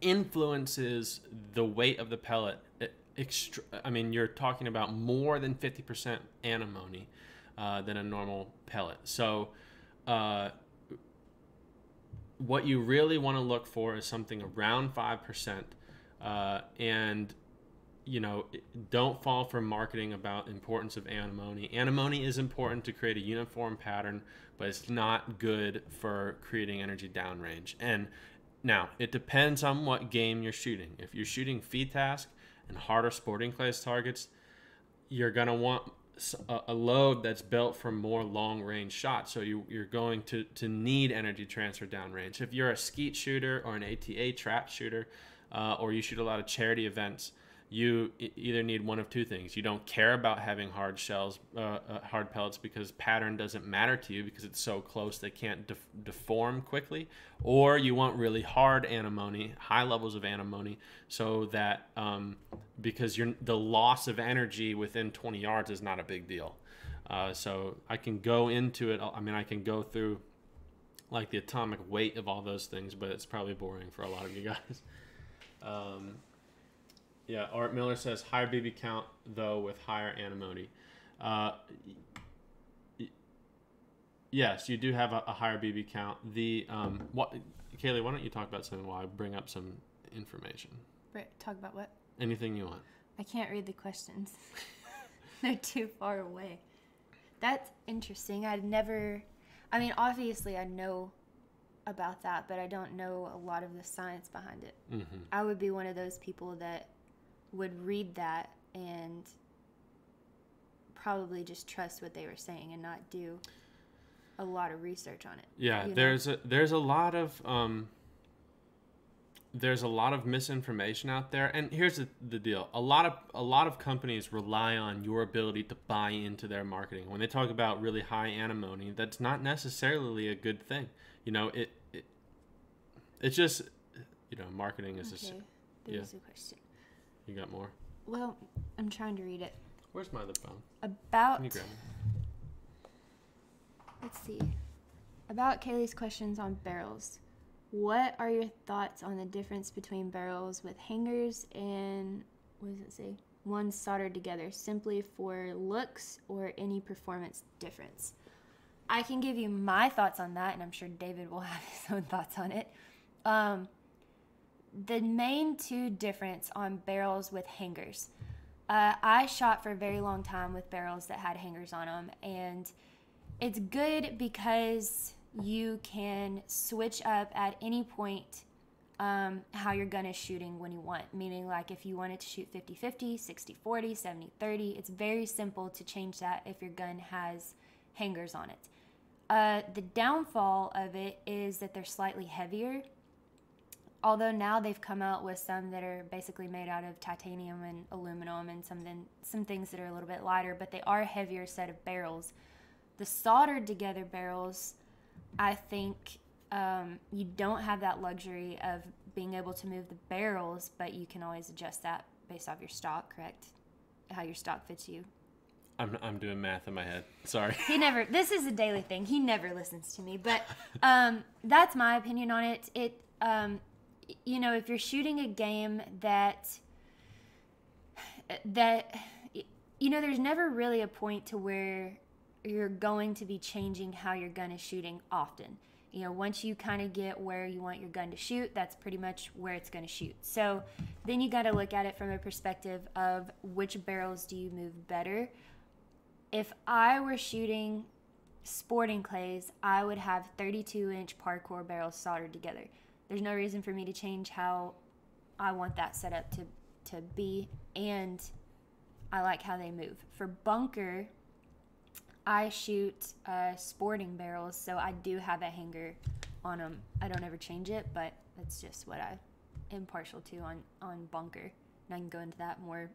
influences the weight of the pellet. I mean, you're talking about more than 50% antimony uh, than a normal pellet. So, uh, what you really want to look for is something around 5%. Uh, and, you know, don't fall for marketing about importance of antimony. Antimony is important to create a uniform pattern, but it's not good for creating energy downrange. And now, it depends on what game you're shooting. If you're shooting FITASC and harder sporting clays targets, you're going to want a load that's built for more long range shots. So you, are going to, to need energy transfer downrange. If you're a skeet shooter or an ATA trap shooter, uh, or you shoot a lot of charity events, you either need one of two things. You don't care about having hard shells, uh, uh, hard pellets, because pattern doesn't matter to you because it's so close they can't def- deform quickly, or you want really hard antimony, high levels of antimony, so that um, because the loss of energy within 20 yards is not a big deal. Uh, so I can go into it. I mean, I can go through like the atomic weight of all those things, but it's probably boring for a lot of you guys. Um, yeah, Art Miller says higher BB count though with higher antimony. Uh, yes, you do have a, a higher BB count. The um, what, Kayle, why don't you talk about something while I bring up some information? talk about what? Anything you want. I can't read the questions. They're too far away. That's interesting. I'd never. I mean, obviously, I know about that, but I don't know a lot of the science behind it. Mm-hmm. I would be one of those people that would read that and probably just trust what they were saying and not do a lot of research on it. Yeah, you know? there's a there's a lot of um, there's a lot of misinformation out there, and here's the, the deal: a lot of a lot of companies rely on your ability to buy into their marketing. When they talk about really high antimony, that's not necessarily a good thing. You know, it, it it's just you know, marketing is okay. just There's yeah. a question. You got more? Well, I'm trying to read it. Where's my other phone? About. Can you grab it? Let's see. About Kayle's questions on barrels. What are your thoughts on the difference between barrels with hangers and what does it say? One soldered together simply for looks or any performance difference? I can give you my thoughts on that, and I'm sure David will have his own thoughts on it. Um, the main two difference on barrels with hangers. Uh, I shot for a very long time with barrels that had hangers on them, and it's good because you can switch up at any point um, how your gun is shooting when you want. Meaning, like if you wanted to shoot 50 50, 60 40, 70 30, it's very simple to change that if your gun has hangers on it. Uh, the downfall of it is that they're slightly heavier although now they've come out with some that are basically made out of titanium and aluminum and some then some things that are a little bit lighter, but they are a heavier set of barrels. The soldered together barrels, I think um, you don't have that luxury of being able to move the barrels, but you can always adjust that based off your stock, correct? How your stock fits you. I'm, I'm doing math in my head. Sorry. He never. This is a daily thing. He never listens to me, but um, that's my opinion on it. It um, you know, if you're shooting a game that that you know, there's never really a point to where you're going to be changing how your gun is shooting often. You know, once you kind of get where you want your gun to shoot, that's pretty much where it's going to shoot. So then you got to look at it from a perspective of which barrels do you move better. If I were shooting sporting clays, I would have 32 inch Parcours barrels soldered together there's no reason for me to change how I want that setup to to be and I like how they move. For bunker, I shoot uh, sporting barrels, so I do have a hanger on them. I don't ever change it, but that's just what I am partial to on on bunker. And I can go into that more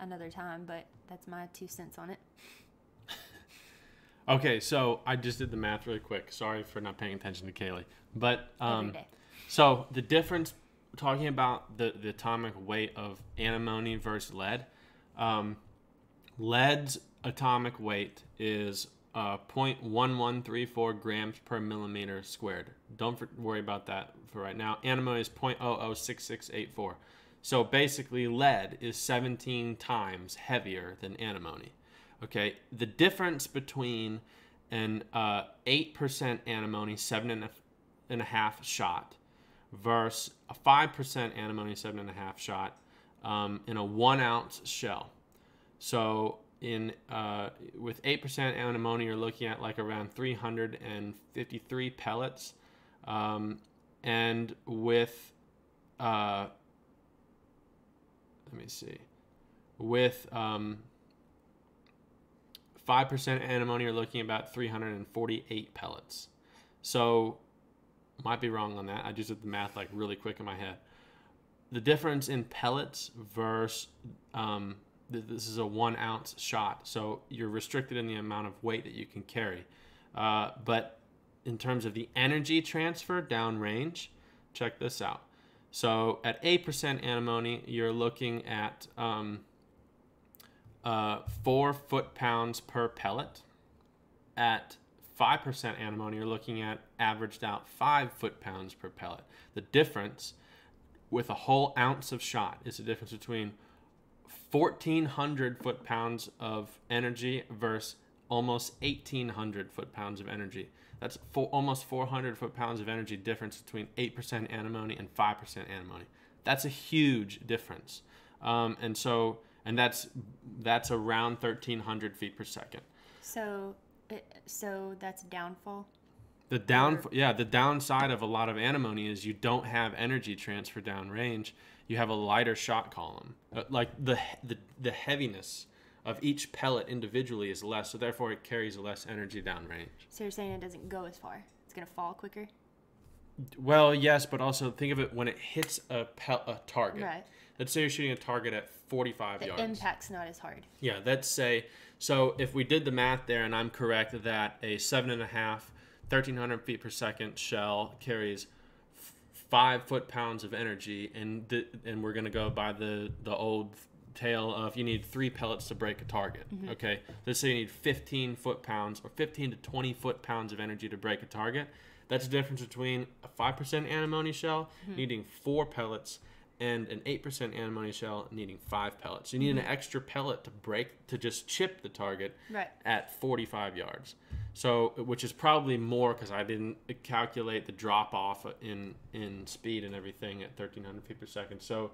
another time, but that's my two cents on it. Okay, so I just did the math really quick. Sorry for not paying attention to Kayle. But um, Every day. So the difference, talking about the, the atomic weight of antimony versus lead, um, lead's atomic weight is uh, 0.1134 grams per millimeter squared. Don't for, worry about that for right now. Antimony is 0.006684. So basically, lead is 17 times heavier than antimony. Okay, the difference between an uh, 8% antimony, seven and a, and a half shot, versus a 5% antimony, seven and a half shot um, in a one ounce shell. So in uh, with 8% antimony, you're looking at like around 353 pellets. Um, and with, uh, let me see, with um, 5% antimony, you're looking about 348 pellets. So, might be wrong on that. I just did the math like really quick in my head. The difference in pellets versus um, th- this is a one ounce shot, so you're restricted in the amount of weight that you can carry. Uh, but in terms of the energy transfer downrange, check this out. So at 8% antimony, you're looking at um, uh, four foot pounds per pellet. At 5% antimony, you're looking at averaged out five foot pounds per pellet. The difference with a whole ounce of shot is the difference between 1,400 foot pounds of energy versus almost 1,800 foot pounds of energy. That's almost 400 foot pounds of energy difference between 8% antimony and 5% antimony. That's a huge difference. Um, and so, and that's that's around 1,300 feet per second. So, it, so that's downfall. The down, yeah, the downside of a lot of antimony is you don't have energy transfer downrange. You have a lighter shot column. Uh, like the, the the heaviness of each pellet individually is less, so therefore it carries less energy downrange. So you're saying it doesn't go as far. It's gonna fall quicker. Well, yes, but also think of it when it hits a pel- a target. Right. Let's say you're shooting a target at 45 The yards. impact's not as hard. Yeah, let's say so. If we did the math there, and I'm correct that a seven and a half, 1,300 feet per second shell carries f- five foot pounds of energy, and the, and we're gonna go by the the old tale of you need three pellets to break a target. Mm-hmm. Okay, let's say you need 15 foot pounds or 15 to 20 foot pounds of energy to break a target. That's the difference between a 5% antimony shell mm-hmm. needing four pellets and an 8% antimony shell needing five pellets. You need an extra pellet to break, to just chip the target Right. at 45 yards. So, which is probably more because I didn't calculate the drop off in, in speed and everything at 1300 feet per second. So,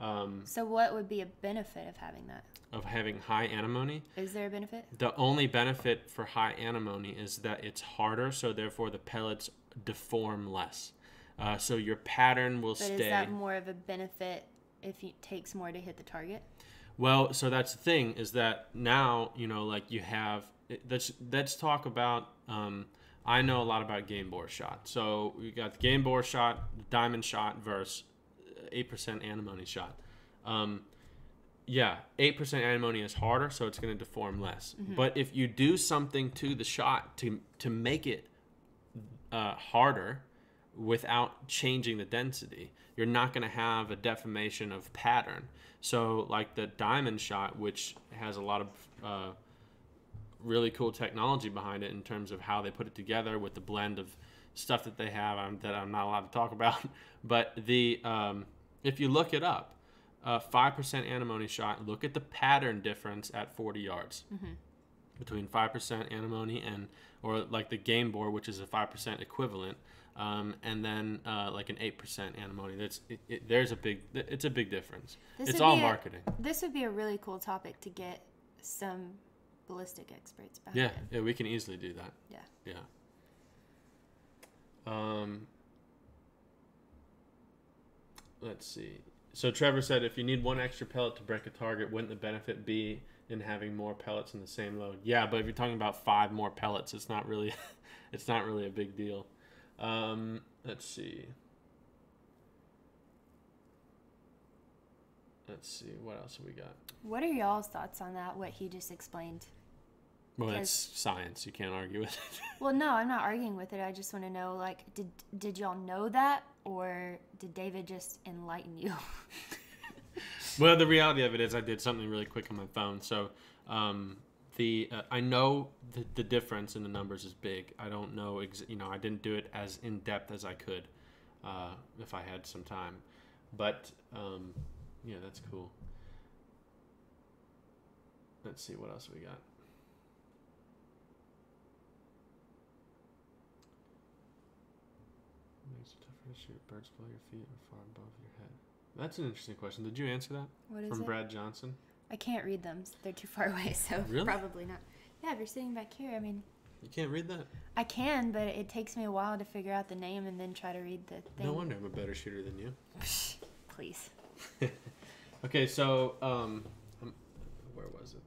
um, So what would be a benefit of having that? of having high antimony, Is there a benefit? the only benefit for high antimony is that it's harder, so therefore the pellets deform less. Uh, so your pattern will But stay. is that more of a benefit if it takes more to hit the target? Well, so that's the thing is that now you know, like you have. Let's let's talk about. Um, I know a lot about Gamebore shot. So we got the Gamebore shot, the diamond shot versus eight percent antimony shot. Um, yeah, eight percent antimony is harder, so it's going to deform less. But if you do something to the shot to to make it uh, harder without changing the density, you're not going to have a deformation of pattern. So, like the diamond shot, which has a lot of uh, really cool technology behind it in terms of how they put it together with the blend of stuff that they have um, that I'm not allowed to talk about. But the um, if you look it up, uh, five percent antimony shot. Look at the pattern difference at 40 yards between five percent antimony and or like the Gamebore, which is a five percent equivalent, um, and then uh, like an eight percent antimony. That's it, it, there's a big it's a big difference. This it's all be a- marketing. This would be a really cool topic to get some ballistic experts behind. Yeah, yeah, we can easily do that. Yeah. Yeah. Um. Let's see. So Trevor said, if you need one extra pellet to break a target, wouldn't the benefit be in having more pellets in the same load? Yeah, but if you're talking about five more pellets, it's not really, it's not really a big deal. Um, let's see. Let's see. What else have we got? What are y'all's thoughts on that? What he just explained. Well, it's science. You can't argue with it. Well, no, I'm not arguing with it. I just want to know, like, did did y'all know that, or did David just enlighten you? well, the reality of it is, I did something really quick on my phone. So, um, the uh, I know the, the difference in the numbers is big. I don't know. Ex- you know, I didn't do it as in depth as I could, uh, if I had some time. But um, yeah, that's cool. Let's see what else we got. Makes it tougher to shoot birds below your feet or far above your head. That's an interesting question. Did you answer that What is from it? Brad Johnson? I can't read them. They're too far away, so Really? probably not. Yeah, if you're sitting back here, I mean, You can't read that. I can, but it takes me a while to figure out the name and then try to read the thing. No wonder I'm a better shooter than you. Please. Okay, so um, um, where was it?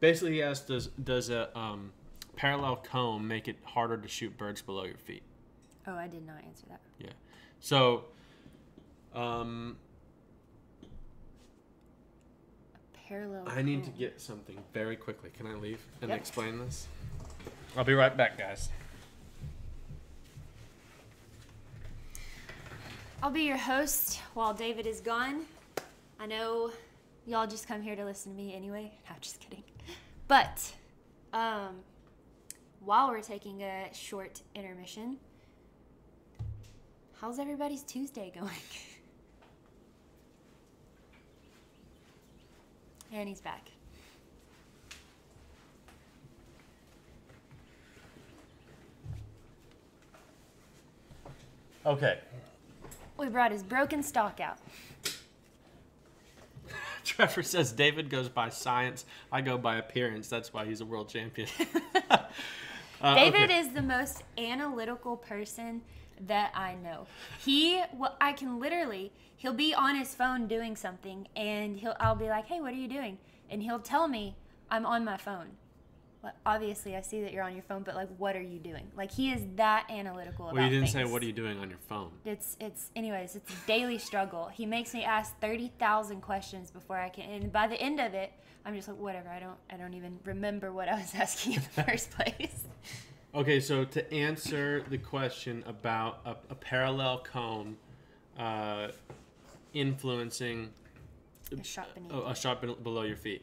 Basically, he asked, does does a um, parallel comb make it harder to shoot birds below your feet? Oh, I did not answer that. Yeah. So, um, Parallel. I need to get something very quickly. Can I leave and Yep. explain this? I'll be right back, guys. I'll be your host while David is gone. I know y'all just come here to listen to me anyway. No, just kidding. But um, while we're taking a short intermission, how's everybody's Tuesday going? And he's back. Okay. We brought his broken stock out. Trevor says David goes by science. I go by appearance. That's why he's a world champion. Uh, David okay. is the most analytical person that I know. He, well, I can literally, he'll be on his phone doing something, and he'll, I'll be like, "Hey, what are you doing?" And he'll tell me I'm on my phone. Well, obviously, I see that you're on your phone, but like, what are you doing? Like, he is that analytical about Well, you didn't things. say what are you doing on your phone. It's it's anyways, it's a daily struggle. He makes me ask thirty thousand questions before I can, and by the end of it, I'm just like, whatever. I don't I don't even remember what I was asking in the first place. Okay, so to answer the question about a, a parallel comb uh, influencing A shot beneath. a, a shot be- below your feet,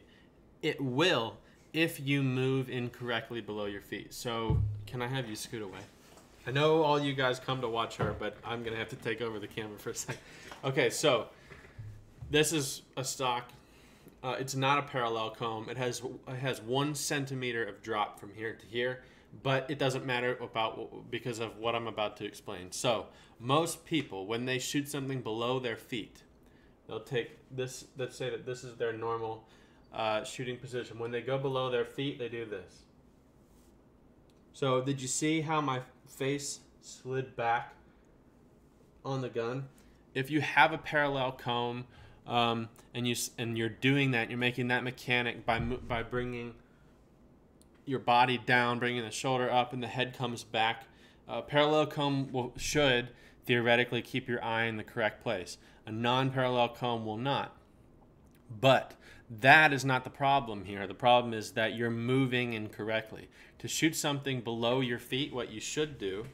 it will if you move incorrectly below your feet. So, can I have you scoot away? I know all you guys come to watch her, but I'm gonna have to take over the camera for a second. Okay, so this is a stock. Uh, it's not a parallel comb. It has it has one centimeter of drop from here to here, but it doesn't matter about because of what I'm about to explain. So most people, when they shoot something below their feet, they'll take this. Let's say that this is their normal uh, shooting position. When they go below their feet, they do this. So did you see how my face slid back on the gun? If you have a parallel comb um, and you and you're doing that, you're making that mechanic by by bringing your body down, bringing the shoulder up, and the head comes back. A parallel comb will, should theoretically keep your eye in the correct place. A non-parallel comb will not. But that is not the problem here. The problem is that you're moving incorrectly. To shoot something below your feet, what you should do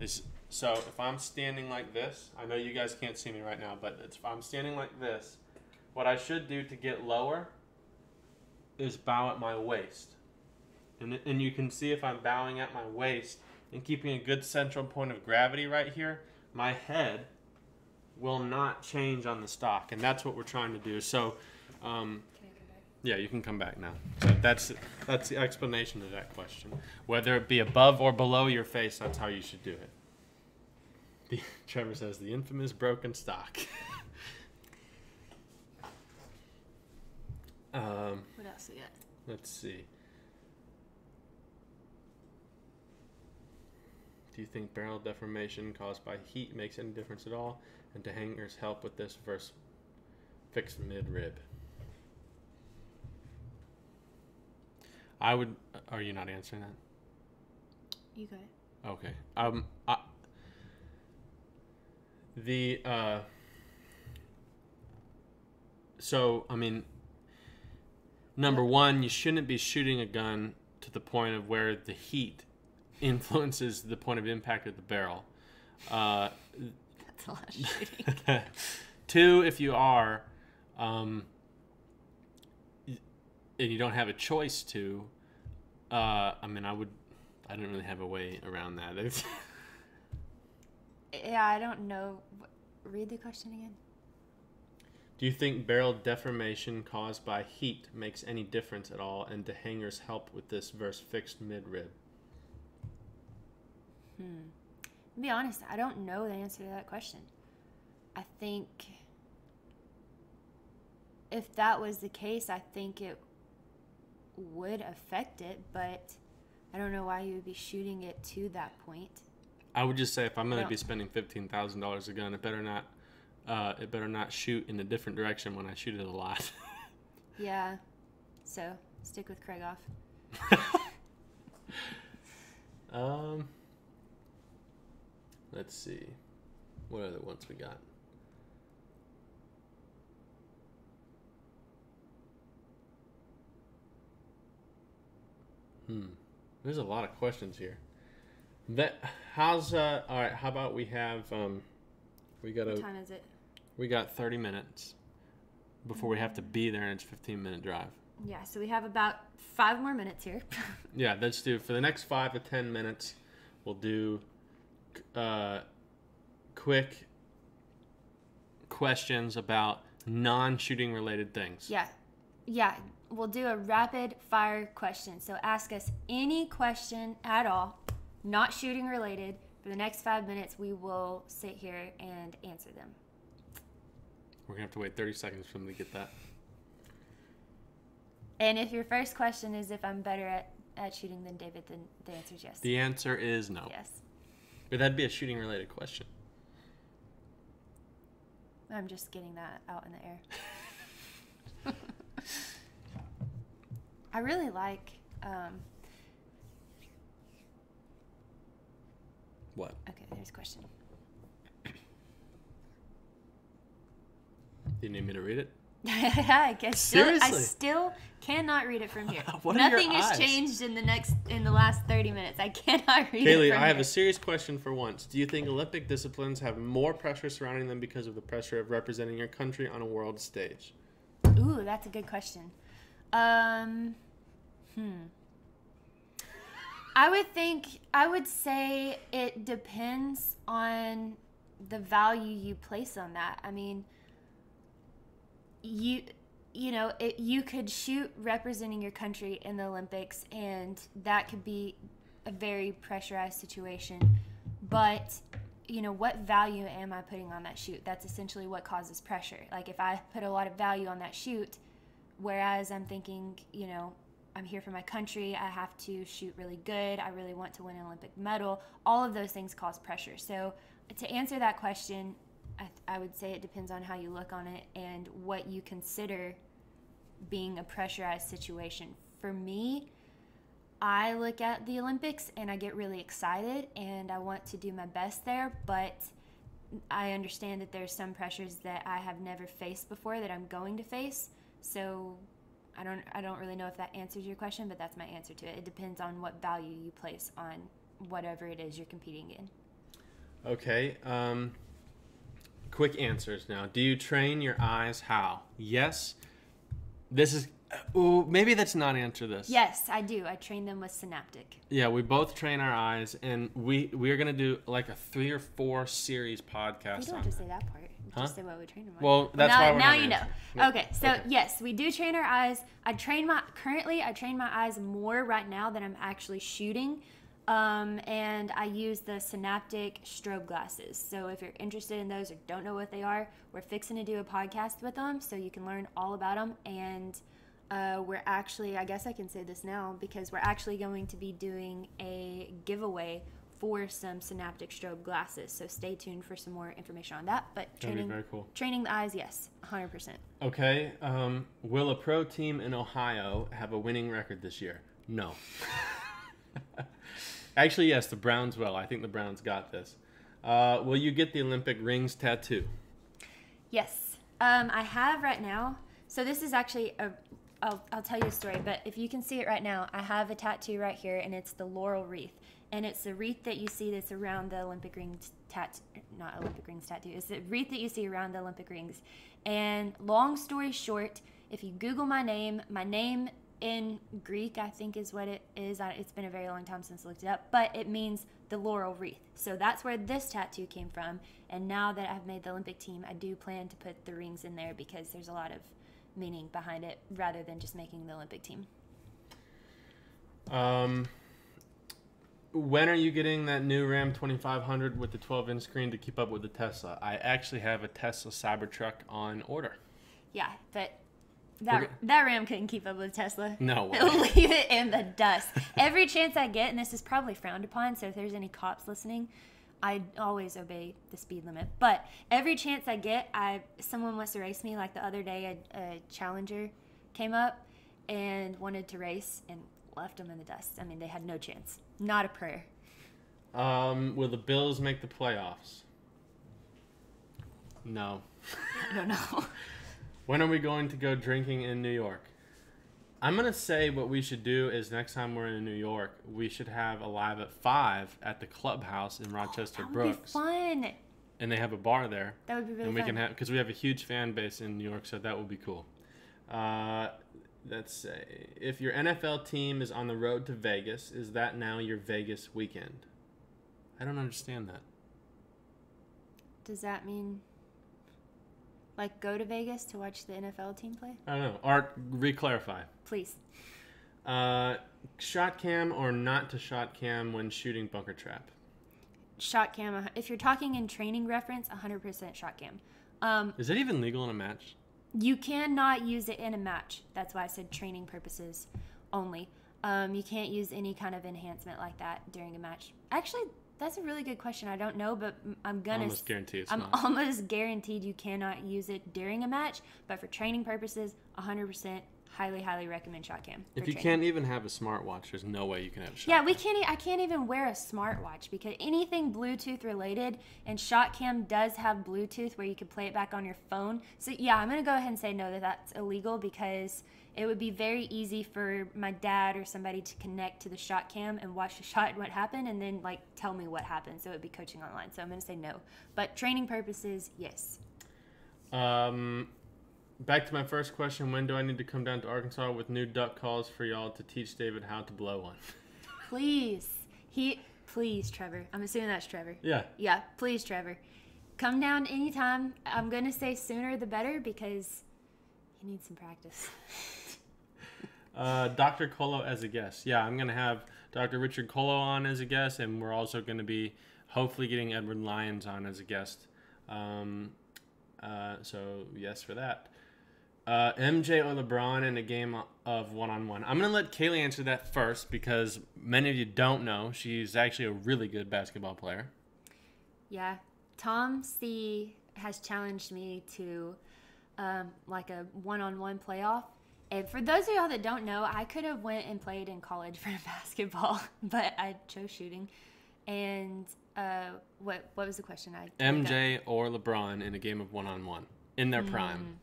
is so if I'm standing like this, I know you guys can't see me right now, but if I'm standing like this, what I should do to get lower is bow at my waist. And, and you can see if I'm bowing at my waist and keeping a good central point of gravity right here, my head will not change on the stock. And that's what we're trying to do. So, um, yeah, you can come back now. So that's that's the explanation of that question. Whether it be above or below your face, that's how you should do it. The, Trevor says the infamous broken stock. um, What else we got? let's see. You think barrel deformation caused by heat makes any difference at all? And do hangers help with this versus fixed mid rib? I would. Are you not answering that? You got it. Okay. Um, I, The uh, so I mean, number one, you shouldn't be shooting a gun to the point of where the heat influences the point of impact of the barrel. Uh, That's a lot of shooting. two, if you are, um, and you don't have a choice to, uh, I mean, I would, I don't really have a way around that. Yeah, I don't know. Read the question again. Do you think barrel deformation caused by heat makes any difference at all, and do hangers help with this versus fixed mid rib? To be honest, I don't know the answer to that question. I think if that was the case, I think it would affect it, but I don't know why you would be shooting it to that point. I would just say if I'm going to be spending fifteen thousand dollars a gun, it better not, uh, it better not shoot in a different direction when I shoot it a lot. Yeah. So stick with Krieghoff. um, let's see, what other ones we got? Hmm, there's a lot of questions here. That how's uh all right? How about we have um, we got What a time is it? we got thirty minutes before we have to be there, and it's fifteen minute drive. Yeah, so we have about five more minutes here. Yeah, let's do for the next five to ten minutes. We'll do uh, quick questions about non-shooting related things. yeah. Yeah. We'll do a rapid fire question. So ask us any question at all, not shooting related. For the next five minutes, we will sit here and answer them. We're gonna have to wait thirty seconds for them to get that. And if your first question is if I'm better at, at shooting than David, then the answer is yes. The answer is no. Yes. But that'd be a shooting related question. I'm just getting that out in the air. I really like. Um, What? okay, there's a question. Do you need me to read it? I guess still, I still cannot read it from here. What Nothing has eyes? changed in the next in the last 30 minutes. I cannot read it Kayle, I have here. a serious question for once. Do you think Olympic disciplines have more pressure surrounding them because of the pressure of representing your country on a world stage? Ooh, that's a good question. Um, hmm. I would think I would say it depends on the value you place on that. I mean, you you know, it, you could shoot representing your country in the Olympics and that could be a very pressurized situation. But you know, what value am I putting on that shoot? That's essentially what causes pressure. Like if I put a lot of value on that shoot, whereas I'm thinking, you know, I'm here for my country, I have to shoot really good, I really want to win an Olympic medal, all of those things cause pressure. So to answer that question, I, I would say it depends on how you look on it and what you consider being a pressurized situation. For me, I look at the Olympics and I get really excited and I want to do my best there, but I understand that there's some pressures that I have never faced before that I'm going to face. So I don't I don't really know if that answers your question, but that's my answer to it. It depends on what value you place on whatever it is you're competing in. Okay. Um, quick answers now. Do you train your eyes how? Yes. This is. Ooh, maybe that's not answer this. Yes, I do. I train them with Senaptec. Yeah, we both train our eyes, and we we are gonna do like a three or four series We podcast don't on. have to say that part. Huh? Just say what we train them on. Well, that's now, why we're now you know. Okay, so Okay. yes, we do train our eyes. I train my currently. I train my eyes more right now than I'm actually shooting, um, and I use the Senaptec strobe glasses. So if you're interested in those or don't know what they are, we're fixing to do a podcast with them, so you can learn all about them. And uh, we're actually, I guess I can say this now because we're actually going to be doing a giveaway for some Senaptec strobe glasses. So stay tuned for some more information on that. But That'd be training, very cool. training the eyes, yes, 100%. Okay. Um, will a pro team in Ohio have a winning record this year? No. Actually, yes, the Browns will. I think the Browns got this. Uh, will you get the Olympic rings tattoo? Yes, um, I have right now. So this is actually a. I'll, I'll tell you a story, but if you can see it right now, I have a tattoo right here, and it's the laurel wreath, and it's the wreath that you see that's around the Olympic rings tattoo, not Olympic rings tattoo. It's the wreath that you see around the Olympic rings. And long story short, if you Google my name, my name in Greek, I think is what it is. It's been a very long time since I looked it up, but it means the laurel wreath. So that's where this tattoo came from. And now that I've made the Olympic team, I do plan to put the rings in there because there's a lot of meaning behind it rather than just making the Olympic team. Um, when are you getting that new Ram 2500 with the 12 inch screen to keep up with the Tesla? I actually have a Tesla Cybertruck on order. Yeah, but that that Ram couldn't keep up with Tesla. No way. It'll leave it in the dust. Every chance I get, and this is probably frowned upon, so if there's any cops listening, I always obey the speed limit. But every chance I get, I someone wants to race me. Like the other day, a, a challenger came up and wanted to race and left them in the dust. I mean, they had no chance. Not a prayer. Um, will the Bills make the playoffs? No. I don't know. When are we going to go drinking in New York? I'm gonna say what we should do is next time we're in New York, we should have a live at five at the clubhouse in Rochester that would be Brooks, fun. and they have a bar there, That would be really and we fun. can have because we have a huge fan base in New York, so that would be cool. Uh, let's say if your NFL team is on the road to Vegas, is that now your Vegas weekend? I don't understand that. Does that mean like go to Vegas to watch the NFL team play? I don't know. Art, re-clarify. Please. Uh, shot cam or not to shot cam when shooting bunker trap? Shot cam. If you're talking in training reference, 100% shot cam. Um, Is that even legal in a match? you cannot use it in a match. That's why I said training purposes only. Um, you can't use any kind of enhancement like that during a match. Actually, that's a really good question. I don't know, but I'm gonna. Almost guarantee it's I'm not. almost guaranteed you cannot use it during a match, but for training purposes, 100% highly, highly recommend shot cam. If you training. can't even have a smartwatch, there's no way you can have a shot. Yeah, we can't. I can't even wear a smartwatch because anything Bluetooth related, and ShotKam does have Bluetooth where you can play it back on your phone. So yeah, I'm gonna go ahead and say no that that's illegal because it would be very easy for my dad or somebody to connect to the ShotKam and watch the shot and what happened and then like tell me what happened. So it would be coaching online. So I'm gonna say no. But training purposes, yes. Um, back to my first question: When do I need to come down to Arkansas with new duck calls for y'all to teach David how to blow one? Please, he, please, Trevor. I'm assuming that's Trevor. Yeah. Yeah, please, Trevor. Come down anytime. I'm going to say sooner the better because you need some practice. Uh, Dr. Colo as a guest. Yeah, I'm gonna have Dr. Richard Colo on as a guest, and we're also gonna be hopefully getting Edward Lyons on as a guest. Um, uh, so yes for that. Uh, MJ or LeBron in a game of one-on-one. I'm gonna let Kayle answer that first because many of you don't know she's actually a really good basketball player. Yeah, Tom C has challenged me to um, like a one-on-one playoff. And for those of y'all that don't know, I could have went and played in college for basketball, but I chose shooting. And uh, what what was the question? I MJ or LeBron in a game of one-on-one in their prime.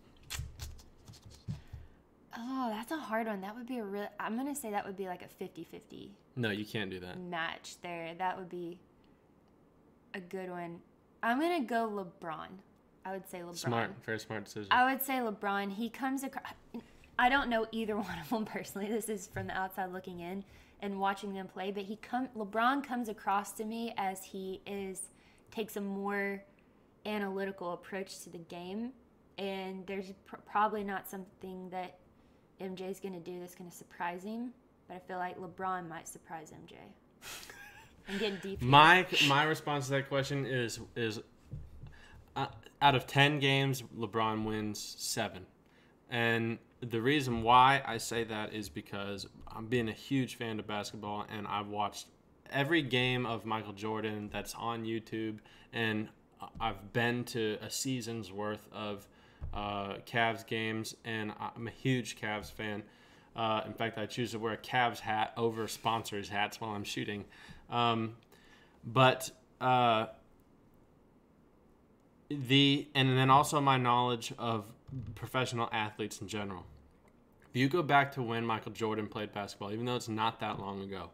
Oh, that's a hard one. That would be a real. I'm gonna say that would be like a 50-50 No, you can't do that. match there. That would be a good one. I'm gonna go LeBron. I would say LeBron. Smart, very smart decision. I would say LeBron. He comes across. I don't know either one of them personally. This is from the outside looking in and watching them play. But he come LeBron comes across to me as he is takes a more analytical approach to the game, and there's pr- probably not something that MJ's gonna do that's gonna surprise him. But I feel like LeBron might surprise MJ. and getting deep. here. My my response to that question is is uh, out of ten games, LeBron wins seven, and the reason why I say that is because I'm being a huge fan of basketball, and I've watched every game of Michael Jordan that's on YouTube, and I've been to a season's worth of uh, Cavs games, and I'm a huge Cavs fan. Uh, in fact, I choose to wear a Cavs hat over sponsors hats while I'm shooting. Um, but uh, the and then also my knowledge of professional athletes in general. If you go back to when Michael Jordan played basketball, even though it's not that long ago,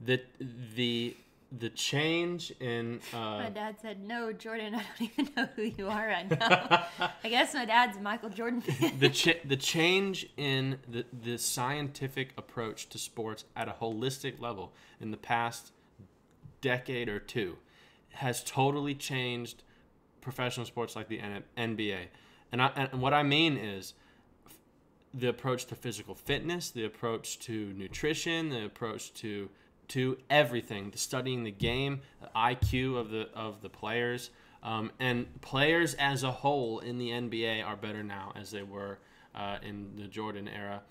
the the the change in uh, My dad said, "No, Jordan, I don't even know who you are right now." I guess my dad's Michael Jordan fan. the ch- the change in the the scientific approach to sports at a holistic level in the past decade or two has totally changed professional sports like the N- NBA. And I and what I mean is the approach to physical fitness, the approach to nutrition, the approach to to everything, the studying the game, the IQ of the of the players, um, and players as a whole in the NBA are better now as they were uh, in the Jordan era.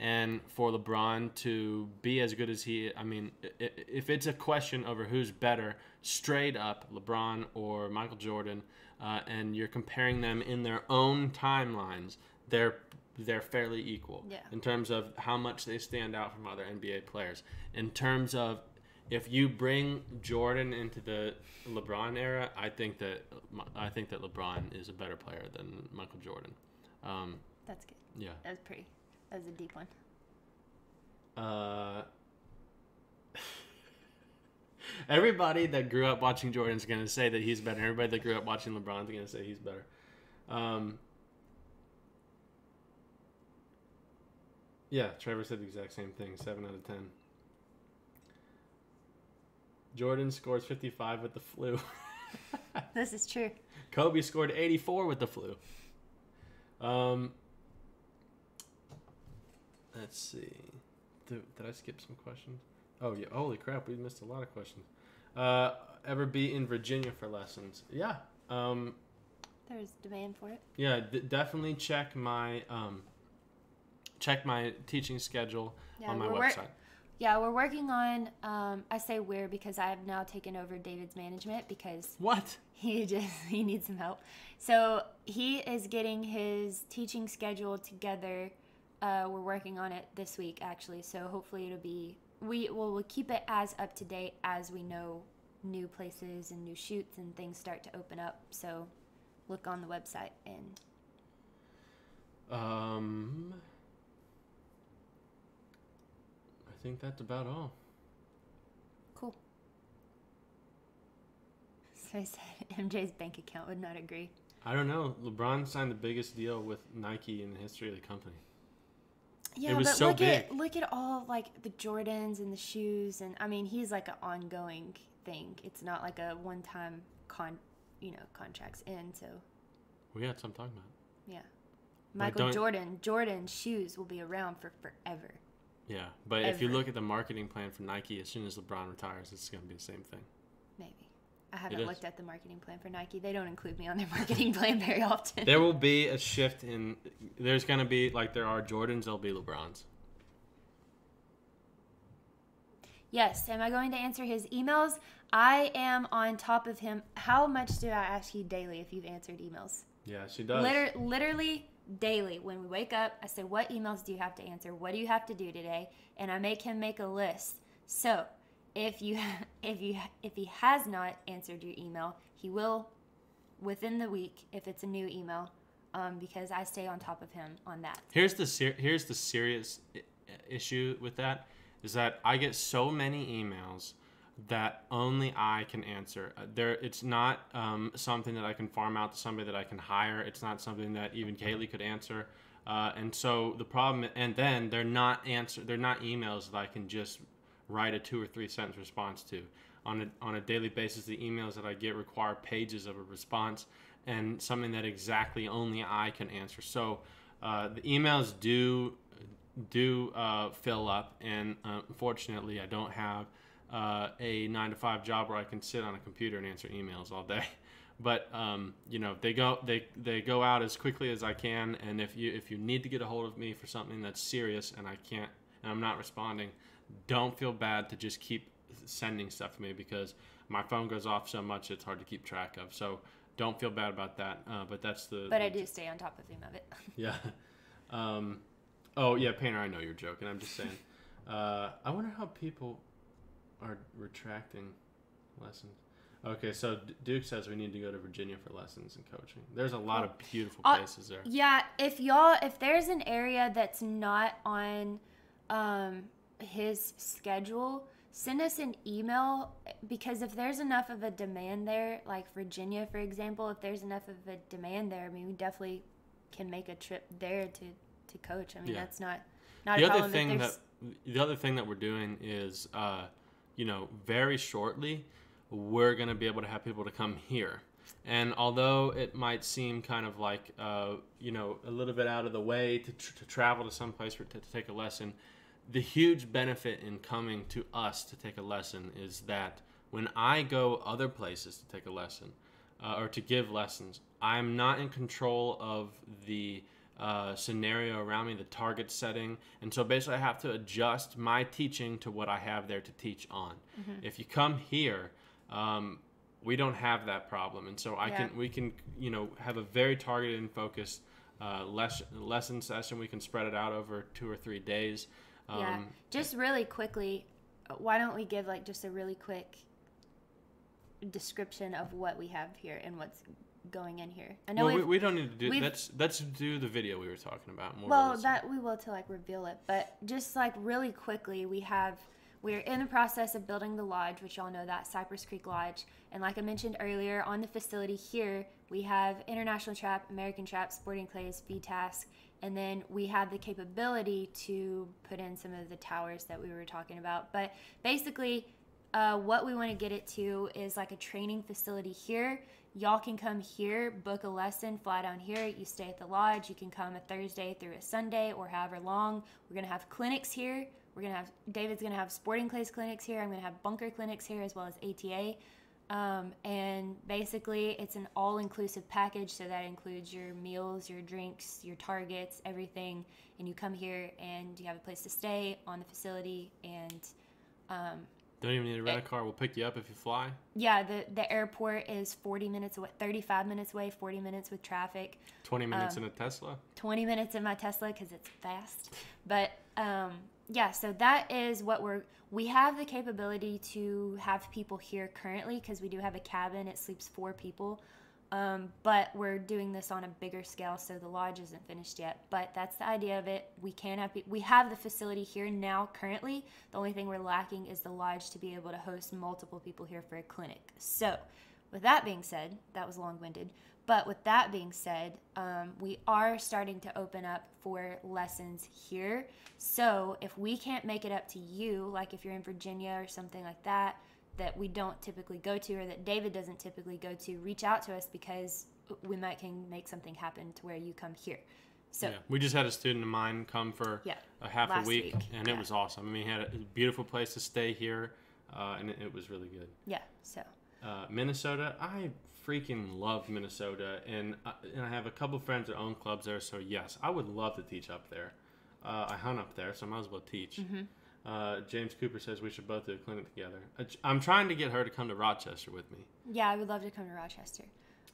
And for LeBron to be as good as he, I mean, if it's a question over who's better, straight up, LeBron or Michael Jordan, uh, and you're comparing them in their own timelines, they're they're fairly equal Yeah. in terms of how much they stand out from other NBA players. In terms of if you bring Jordan into the LeBron era, I think that I think that LeBron is a better player than Michael Jordan. Um, That's good. yeah. That was pretty. That was a deep one. Uh, everybody that grew up watching Jordan's going to say that he's better. Everybody that grew up watching LeBron's going to say he's better. Um, yeah, Trevor said the exact same thing. Seven out of ten. Jordan scores 55 with the flu. This is true. Kobe scored 84 with the flu. Um, let's see. Did, did I skip some questions? Oh yeah. Holy crap, we missed a lot of questions. Uh, ever be in Virginia for lessons? Yeah. Um, There's demand for it. yeah. D- definitely check my um, check my teaching schedule Yeah, on my we're wor- website. Yeah, we're working on. Um, I say we're because I have now taken over David's management because What? he just he needs some help. So he is getting his teaching schedule together. Uh, we're working on it this week actually. So hopefully it'll be we will we'll keep it as up to date as we know new places and new shoots and things start to open up. So look on the website and Um, I think that's about all. cool. So I said MJ's bank account would not agree. I don't know. LeBron signed the biggest deal with Nike in the history of the company. Yeah, was but so look at big. look at all like the Jordans and the shoes, and I mean he's like an ongoing thing. It's not like a one time con, you know, contracts in. So Well, yeah, that's what I'm talking about. yeah, Michael Jordan, Jordan shoes will be around for forever. Yeah, but if you look at the marketing plan for Nike, as soon as LeBron retires, it's going to be the same thing. Maybe I haven't looked at the marketing plan for Nike. They don't include me on their marketing plan very often. There will be a shift in. There's going to be like there are Jordans, there'll be LeBrons. Yes. Am I going to answer his emails? I am on top of him. How much do I ask you daily if you've answered emails? Yeah, she does. Liter- literally daily. When we wake up i say what emails do you have to answer? What do you have to do today? And i make him make a list. So if you if you if he has not answered your email he will within the week if it's a new email um, because i stay on top of him on that. Here's the ser- here's the serious issue with that is that I get so many emails that only I can answer. Uh, There, it's not um, something that I can farm out to somebody that I can hire. It's not something that even Kayle could answer. Uh, and so the problem, and then they're not answer, they're not emails that I can just write a two or three sentence response to. On a on a daily basis, the emails that I get require pages of a response and something that exactly only I can answer. So uh, the emails do do uh, fill up, and uh, unfortunately, I don't have uh, a nine to five job where I can sit on a computer and answer emails all day. But um, you know, they go they they go out as quickly as I can, and if you if you need to get a hold of me for something that's serious and I can't and I'm not responding, don't feel bad to just keep sending stuff to me because my phone goes off so much it's hard to keep track of. So don't feel bad about that. Uh, but that's the but i do stay on top of him of it yeah. Um, oh yeah, Painter. I know you're joking. I'm just saying. Uh, I wonder how people are retracting lessons. Okay, so Duke says we need to go to Virginia for lessons and coaching. There's a lot of beautiful Uh, places there. Yeah, if y'all, if there's an area that's not on um, his schedule, send us an email because if there's enough of a demand there, like Virginia, for example, if there's enough of a demand there, I mean, we definitely can make a trip there to to coach. I mean, Yeah. that's not not the a other problem. thing that the other thing that we're doing is, uh, you know, very shortly, we're gonna be able to have people to come here. And although it might seem kind of like, uh, you know, a little bit out of the way to, tr- to travel to some place to, to take a lesson, the huge benefit in coming to us to take a lesson is that when I go other places to take a lesson uh, or to give lessons, I'm not in control of the uh, scenario around me, the target setting. And so basically, I have to adjust my teaching to what I have there to teach on. If you come here, um, we don't have that problem. And so I Yeah. can, we can, you know, have a very targeted and focused uh, les- lesson session. We can spread it out over two or three days. Um, yeah, just really quickly, why don't we give like just a really quick description of what we have here and what's going in here? I know well, we, we've don't need to do. Let's let's do the video we were talking about. More Well, that we will to like reveal it, but just like really quickly, we have we're in the process of building the lodge, which y'all know that Cypress Creek Lodge, and like I mentioned earlier, on the facility here we have International Trap, American Trap, Sporting Clays, FITASC, and then we have the capability to put in some of the towers that we were talking about. But basically, uh, what we want to get it to is like a training facility here. Y'all can come here, book a lesson, fly down here. You stay at the lodge. You can come a Thursday through a Sunday or however long. We're gonna have clinics here. We're gonna have David's gonna have sporting clays clinics here. I'm gonna have bunker clinics here as well as ATA. Um, and basically, it's an all-inclusive package, so that includes your meals, your drinks, your targets, everything. And you come here and you have a place to stay on the facility, and um, don't even need to rent a car. We'll pick you up if you fly. yeah, the the airport is 40 minutes away, 35 minutes away, 40 minutes with traffic, Twenty minutes Um, in a Tesla. 20 minutes in my Tesla because it's fast. But um, yeah, so that is what we're. We have the capability to have people here currently because we do have a cabin. It sleeps four people. Um, but we're doing this on a bigger scale, so the lodge isn't finished yet. But that's the idea of it. We can have we have the facility here now currently. The only thing we're lacking is the lodge to be able to host multiple people here for a clinic. So, with that being said, that was long winded. But with that being said, um, we are starting to open up for lessons here. So if we can't make it up to you, like if you're in Virginia or something like that, that we don't typically go to or that David doesn't typically go to, reach out to us because we might can make something happen to where you come here. So yeah, we just had a student of mine come for Yeah, a half a week, week, and yeah. it was awesome. I mean, he had a beautiful place to stay here, uh, and it, it was really good. yeah, so Uh, Minnesota, I freaking love Minnesota, and I, and I have a couple friends that own clubs there. So yes, I would love to teach up there. Uh, I hunt up there, so I might as well teach. Mm-hmm. Uh, James Cooper says we should both do a clinic together. I- I'm trying to get her to come to Rochester with me. Yeah, I would love to come to Rochester.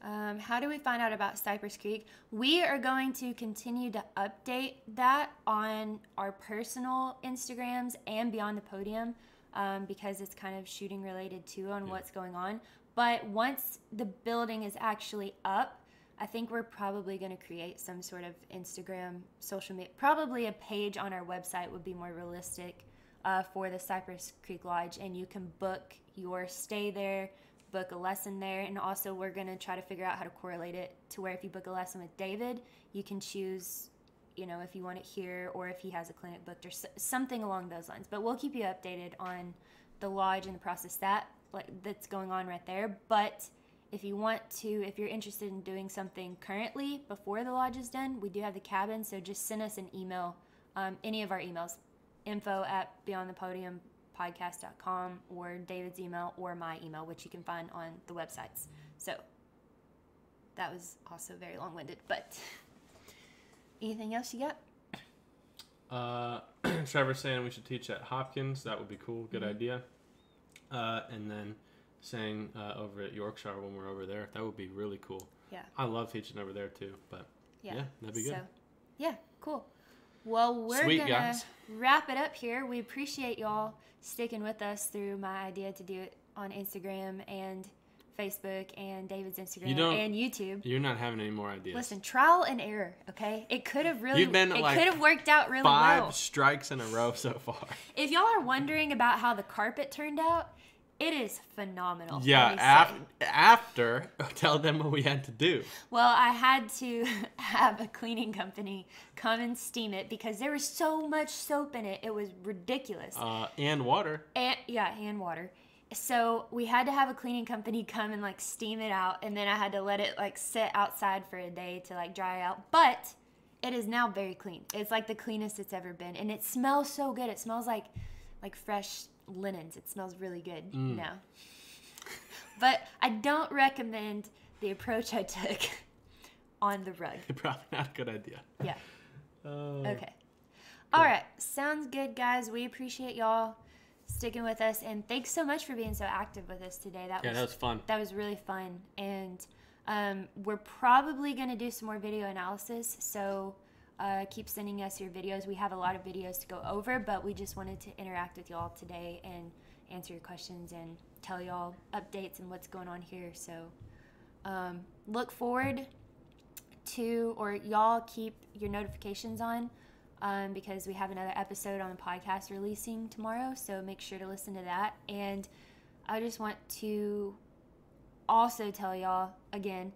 Um, how do we find out about Cypress Creek? We are going to continue to update that on our personal Instagrams and beyond the podium um, because it's kind of shooting related too on what's going on. But once the building is actually up, I think we're probably going to create some sort of Instagram, social media, probably a page on our website would be more realistic uh, for the Cypress Creek Lodge, and you can book your stay there, book a lesson there, and also we're going to try to figure out how to correlate it to where if you book a lesson with David, you can choose, you know, if you want it here or if he has a clinic booked or something along those lines. But we'll keep you updated on the lodge and the process that like that's going on right there. But if you want to, if you're interested in doing something currently before the lodge is done, we do have the cabin. So just send us an email, um, any of our emails, info at beyondthepodiumpodcast.com or David's email or my email, which you can find on the websites. So that was also very long winded, but anything else you got? Uh, Trevor saying we should teach at Hopkins. That would be cool. Good Mhm. idea. Uh, and then saying uh, over at Yorkshire when we're over there. That would be really cool. Yeah. I love teaching over there too. But Yeah. Yeah, that'd be good. So, yeah, cool. Well, we're Sweet, gonna guys. wrap it up here. We appreciate y'all sticking with us through my idea to do it on Instagram and Facebook and David's Instagram You don't- and YouTube. You're not having any more ideas. Listen, trial and error, okay? It could have really You've been, it like, could have worked out really Five well. strikes in a row so far. If y'all are wondering about how the carpet turned out, it is phenomenal. Yeah, af- after, tell them what we had to do. Well, I had to have a cleaning company come and steam it because there was so much soap in it. It was ridiculous. Uh, and water. and yeah, and water. So we had to have a cleaning company come and like steam it out, and then I had to let it like sit outside for a day to like dry out. But it is now very clean. It's like the cleanest it's ever been, and it smells so good. It smells like like fresh linens. It smells really good now. But I don't recommend the approach I took on the rug. Probably not a good idea. Yeah. Uh, Okay. All right. Sounds good, guys. We appreciate y'all sticking with us, and thanks so much for being so active with us today. That Yeah, was that was fun. that was really fun, and um, we're probably gonna do some more video analysis. So. Uh, keep sending us your videos. We have a lot of videos to go over, but we just wanted to interact with y'all today and answer your questions and tell y'all updates and what's going on here. So um, look forward to, or y'all keep your notifications on um, because we have another episode on the podcast releasing tomorrow. So make sure to listen to that. And I just want to also tell y'all again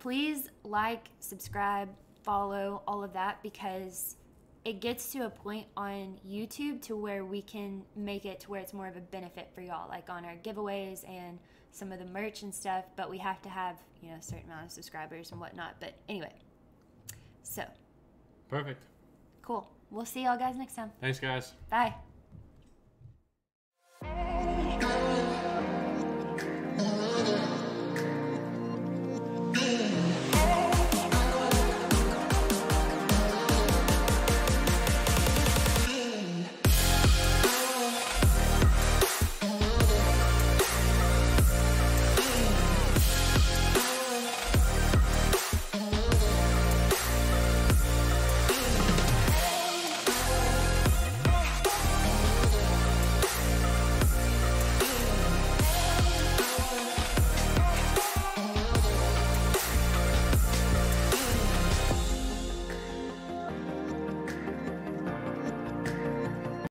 please like, subscribe, follow all of that because it gets to a point on YouTube to where we can make it to where it's more of a benefit for y'all, like on our giveaways and some of the merch and stuff. But we have to have, you know, a certain amount of subscribers and whatnot. But anyway, so. Perfect. Cool. We'll see y'all guys next time. Thanks, guys. Bye.